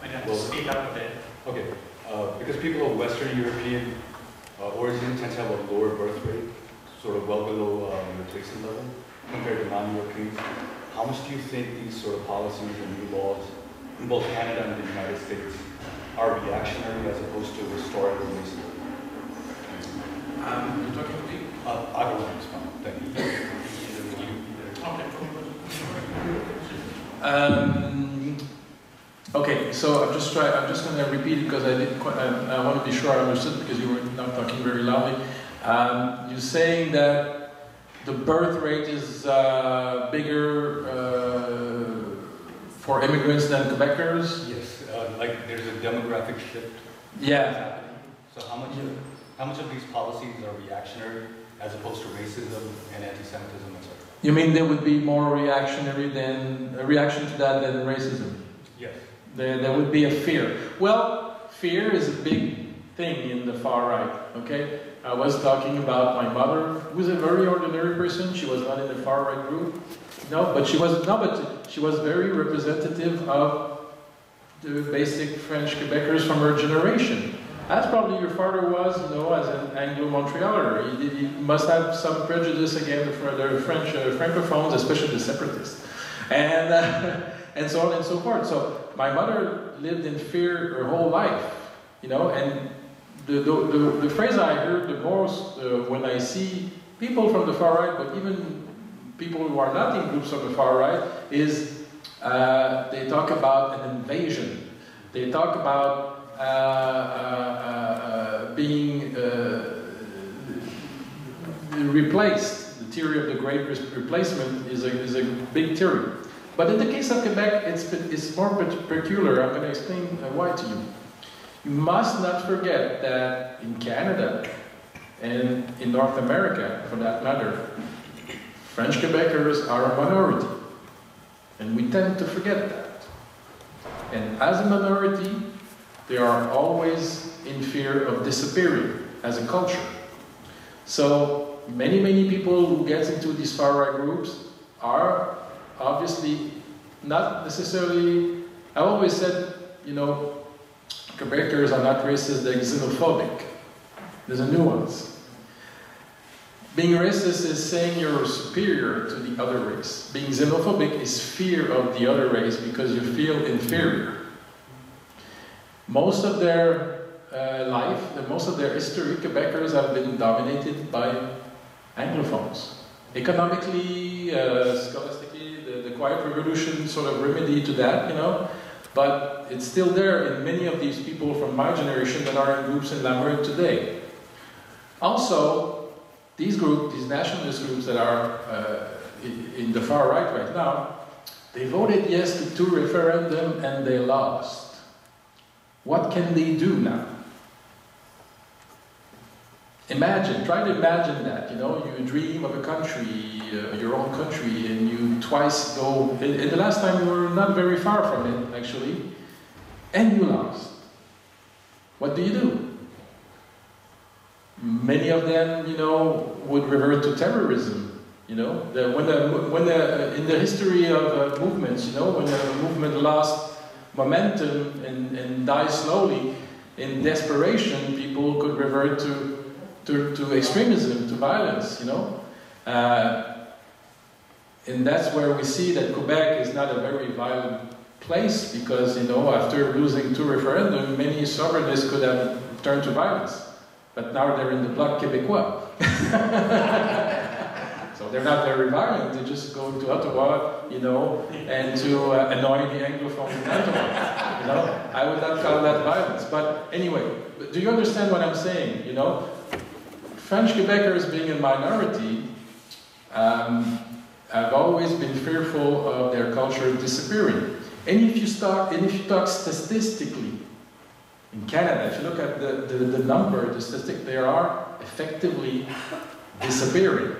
Might have to well, speak up a bit. Okay, uh, because people of Western European uh, origin tend to have a lower birth rate, sort of well below um, replacement level compared to non-Europeans, how much do you think these sort of policies and new laws in both Canada and the United States are reactionary as opposed to historical reason? Um, you're talking to me? Uh, I will respond, thank you. Um, okay, so I'm just try. I'm just going to repeat it because I didn't quite. I, I want to be sure I understood because you were not talking very loudly. Um, you're saying that the birth rate is uh, bigger uh, for immigrants than Quebecers. Yes, uh, like there's a demographic shift Yeah. So how much, of- how much of these policies are reactionary as opposed to racism and anti-Semitism, et cetera? You mean there would be more reactionary than a reaction to that than racism? Yes. There, there would be a fear. Well, fear is a big thing in the far right, okay? I was talking about my mother, who was a very ordinary person. She was not in the far right group. No, but she was, no, but she was very representative of the basic French Quebecers from her generation. As probably your father was, you know, as an Anglo-Montrealer. He, he must have some prejudice against the, French uh, francophones, especially the separatists. And, uh, <laughs> and so on and so forth. So my mother lived in fear her whole life, you know, and the, the, the, the phrase I heard the most uh, when I see people from the far right, but even people who are not in groups of the far right, is uh, they talk about an invasion. They talk about uh, uh, uh, uh, being uh, replaced. The theory of the great re- replacement is a, is a big theory. But in the case of Quebec, it's, it's more peculiar. I'm going to explain uh, why to you. You must not forget that in Canada and in North America, for that matter, French Quebecers are a minority. And we tend to forget that. And as a minority, they are always in fear of disappearing as a culture. So many, many people who get into these far right groups are obviously not necessarily. I always said, you know, Quebecers are not racist, they're xenophobic. There's a nuance. Being racist is saying you're superior to the other race. Being xenophobic is fear of the other race because you feel inferior. Most of their uh, life, the- most of their history, Quebecers have been dominated by Anglophones. Economically, uh, scholastically, the, the Quiet Revolution sort of remedy to that, you know, but it's still there in many of these people from my generation that are in groups in La Meute today. Also, these groups, these nationalist groups that are uh, in, in the far right right now, they voted yes to two referendum and they lost. What can they do now? Imagine, try to imagine that, you know, you dream of a country, uh, your own country, and you twice go, and, and the last time you were not very far from it, actually, and you lost. What do you do? Many of them, you know, would revert to terrorism. You know, the, when the, when the, in the history of uh, movements, you know, when a movement lost momentum and, and died slowly, in desperation, people could revert to, to, to extremism, to violence, you know. Uh, and that's where we see that Quebec is not a very violent place because, you know, after losing two referendums, many sovereignists could have turned to violence. But now they're in the Bloc Québécois. <laughs> they're not very violent, they just go to Ottawa, you know, and to uh, annoy the Anglophone in Ottawa. You know, I would not call that violence. But anyway, do you understand what I'm saying? You know, French Quebecers being a minority um, have always been fearful of their culture disappearing. And if you start, and if you talk statistically, in Canada, if you look at the, the, the number, the statistic, they are effectively disappearing.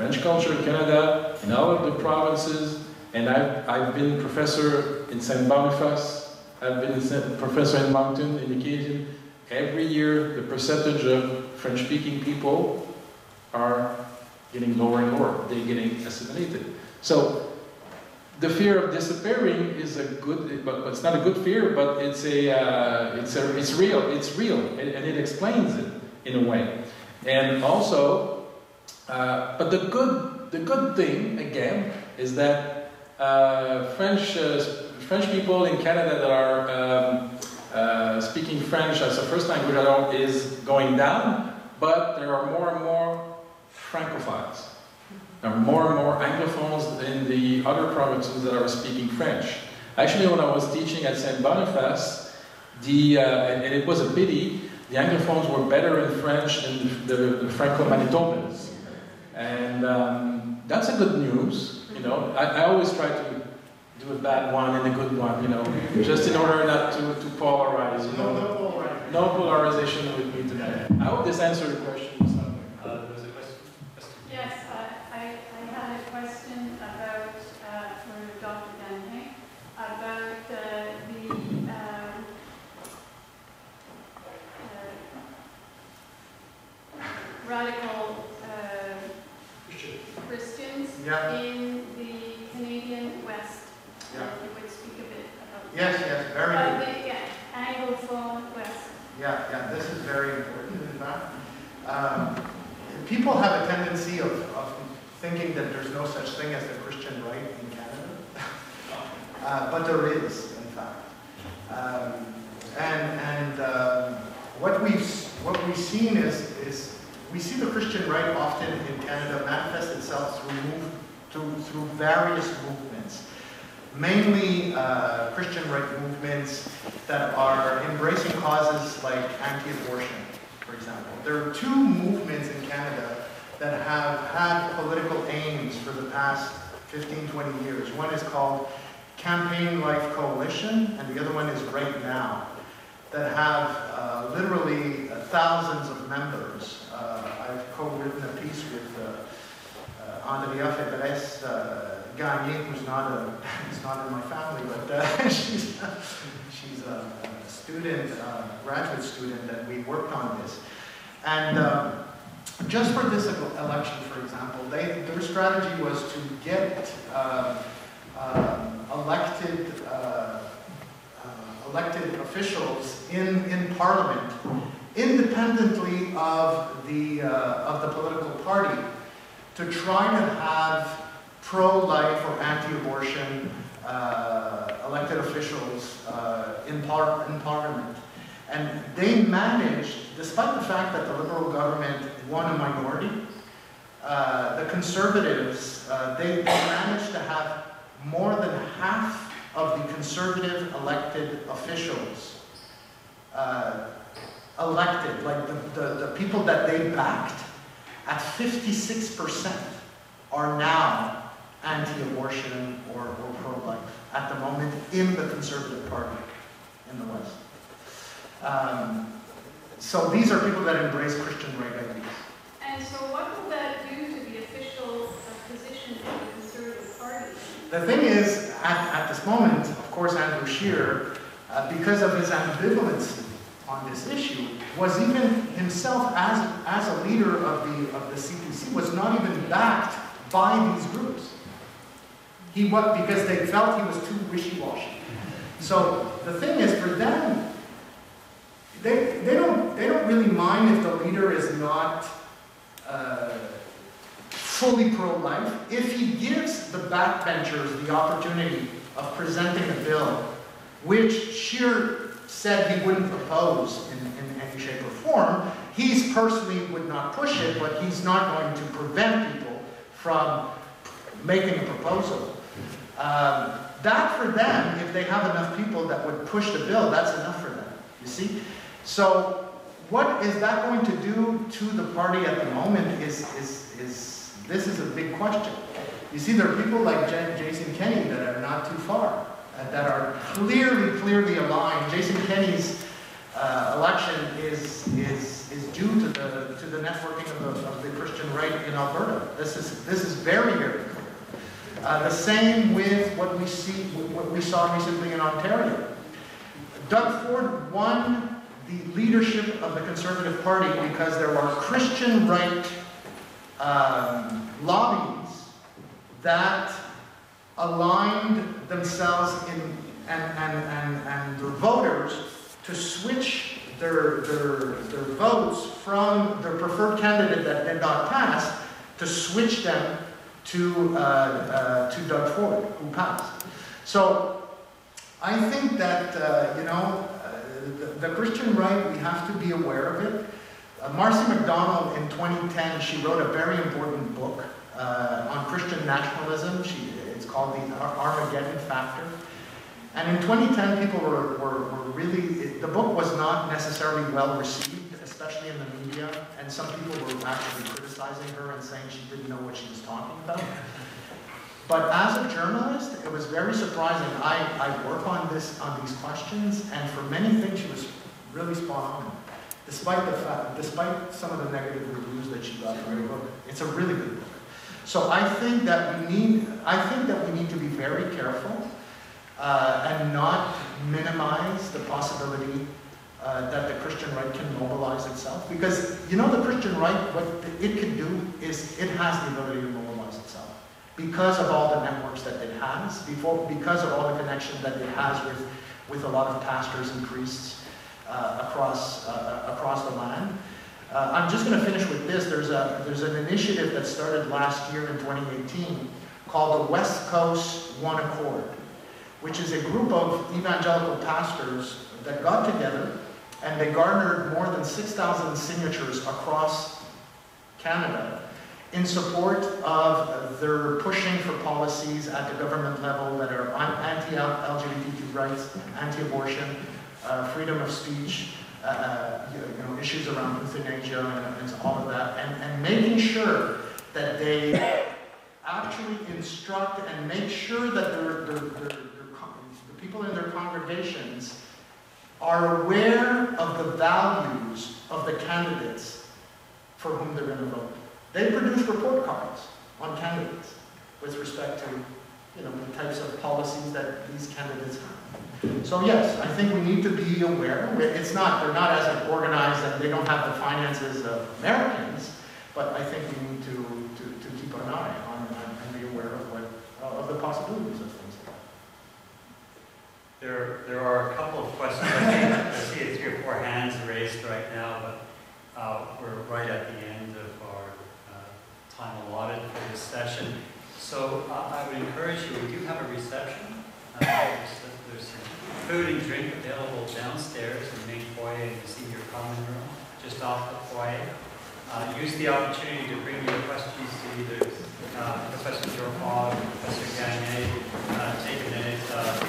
French culture in Canada, in all of the provinces, and I've, I've been professor in St. Boniface, I've been professor in Moncton, in Acadian. Every year, the percentage of French-speaking people are getting lower and lower. They're getting assimilated. So the fear of disappearing is a good, but, but it's not a good fear, but it's a, uh, it's a, it's real. It's real, and, and it explains it in a way. And also, uh, but the good, the good thing again is that uh, French, uh, French people in Canada that are um, uh, speaking French as a first language at all is going down, but there are more and more francophiles. There are more and more Anglophones in the other provinces that are speaking French. Actually, when I was teaching at St. Boniface, the, uh, and, and it was a pity, the Anglophones were better in French than the, the Franco-Manitobans. And um, that's a good news, you know. I, I always try to do a bad one and a good one, you know, just in order not to, to polarize, you No, know. no, all right. No polarization with me tonight. I hope this answered your question. Uh, was a question. Yes, I, I I had a question about, uh, for Dr. Gagné, about uh, the um, uh, radical uh, Christians Yeah, in the Canadian West. Yeah. If you would speak a bit about that. yes, yes, very good. the- Yeah, Anglophone West. Yeah, yeah, this is very important, in fact. Um, People have a tendency of, of thinking that there's no such thing as the Christian right in Canada. <laughs> Uh, But there is, in fact. Um, And, and um, what we've, what we've seen is, is, we see the Christian right often in Canada manifest itself through move, through, through various movements. Mainly uh, Christian right movements that are embracing causes like anti-abortion, for example. There are two movements in Canada that have had political aims for the past 15, 20 years. One is called Campaign Life Coalition, and the other one is Right Now, that have uh, literally uh, thousands of members. Uh, I've co-written a piece with uh, uh, Andrea Febres uh, Gagné, who's not a, <laughs> not in my family, but uh, <laughs> she's, she's a, a student, uh, graduate student, and we worked on this. And um, just for this election, for example, they, their strategy was to get uh, um, elected, uh, uh, elected officials in, in Parliament independently of the, uh, of the political party to try to have pro-life or anti-abortion uh, elected officials uh, in, par- in Parliament. And they managed, despite the fact that the Liberal government won a minority, uh, the Conservatives, uh, they, they managed to have more than half of the Conservative elected officials uh, elected, like the, the, the people that they backed, at 56% are now anti-abortion or, or pro-life at the moment in the Conservative Party in the West. Um, so these are people that embrace Christian right ideas. And so what will that do to the official uh, position of the Conservative Party? The thing is, at, at this moment, of course, Andrew Scheer, uh, because of his ambivalence on this issue, was even himself, as, as a leader of the, of the CPC, was not even backed by these groups. He was, because they felt he was too wishy-washy. So the thing is, for them, they, they, don't, they don't really mind if the leader is not uh, fully pro-life, if he gives the backbenchers the opportunity of presenting a bill, which Scheer said he wouldn't oppose in, in any shape or form, he personally would not push it, but he's not going to prevent people from making a proposal. Um, that for them, if they have enough people that would push the bill, that's enough for them, you see? So what is that going to do to the party at the moment is, is, is this is a big question. You see, there are people like Jason Kenney that are not too far, that are clearly, clearly aligned. Jason Kenney's uh, election is, is, is due to the, to the networking of the, of the Christian right in Alberta. This is, this is very, very clear. Uh, the same with what we see, what we saw recently in Ontario. Doug Ford won the leadership of the Conservative Party because there are Christian right um, lobbies that aligned themselves in, and, and, and, and their voters to switch their, their, their votes from their preferred candidate that did not pass to switch them to, uh, uh, to Doug Ford, who passed. So I think that, uh, you know, uh, the, the Christian right, we have to be aware of it. Uh, Marci McDonald in 2010, she wrote a very important book uh, on Christian nationalism. She, called The Armageddon Factor. And in 2010, people were, were, were really, it, the book was not necessarily well received, especially in the media. And some people were actually criticizing her and saying she didn't know what she was talking about. But as a journalist, it was very surprising. I, I work on this, on these questions, and for many things, she was really spot on. Despite the fact, despite some of the negative reviews that she got for her book, it's a really good book. So I think that we need, I think that we need to be very careful uh, and not minimize the possibility uh, that the Christian right can mobilize itself. Because, you know, the Christian right, what it can do is it has the ability to mobilize itself because of all the networks that it has, before, because of all the connections that it has with, with a lot of pastors and priests uh, across, uh, across the land. Uh, I'm just going to finish with this. There's, a, there's an initiative that started last year in 2018 called the West Coast One Accord, which is a group of evangelical pastors that got together and they garnered more than 6,000 signatures across Canada in support of their pushing for policies at the government level that are anti-LGBTQ rights, anti-abortion, uh, freedom of speech, uh, uh, you know, issues around euthanasia and, and all of that, and, and making sure that they actually instruct and make sure that their, their, their, the people in their congregations are aware of the values of the candidates for whom they're going to vote. They produce report cards on candidates with respect to, you know, the types of policies that these candidates have. So yes, I think we need to be aware. It's not, they're not as organized and they don't have the finances of Americans, but I think we need to, to, to keep an eye on, and be aware of what, of the possibilities of things. like There, there are a couple of questions. I see, I see three or four hands raised right now, but uh, we're right at the end of our uh, time allotted for this session. So uh, I would encourage you, we do have a reception. Uh, There's there's food and drink available downstairs in the main foyer in the senior common room, just off the foyer. Uh, Use the opportunity to bring your questions to either uh, Professor Geoffroy or Professor Gagné. Uh, Take a minute, uh,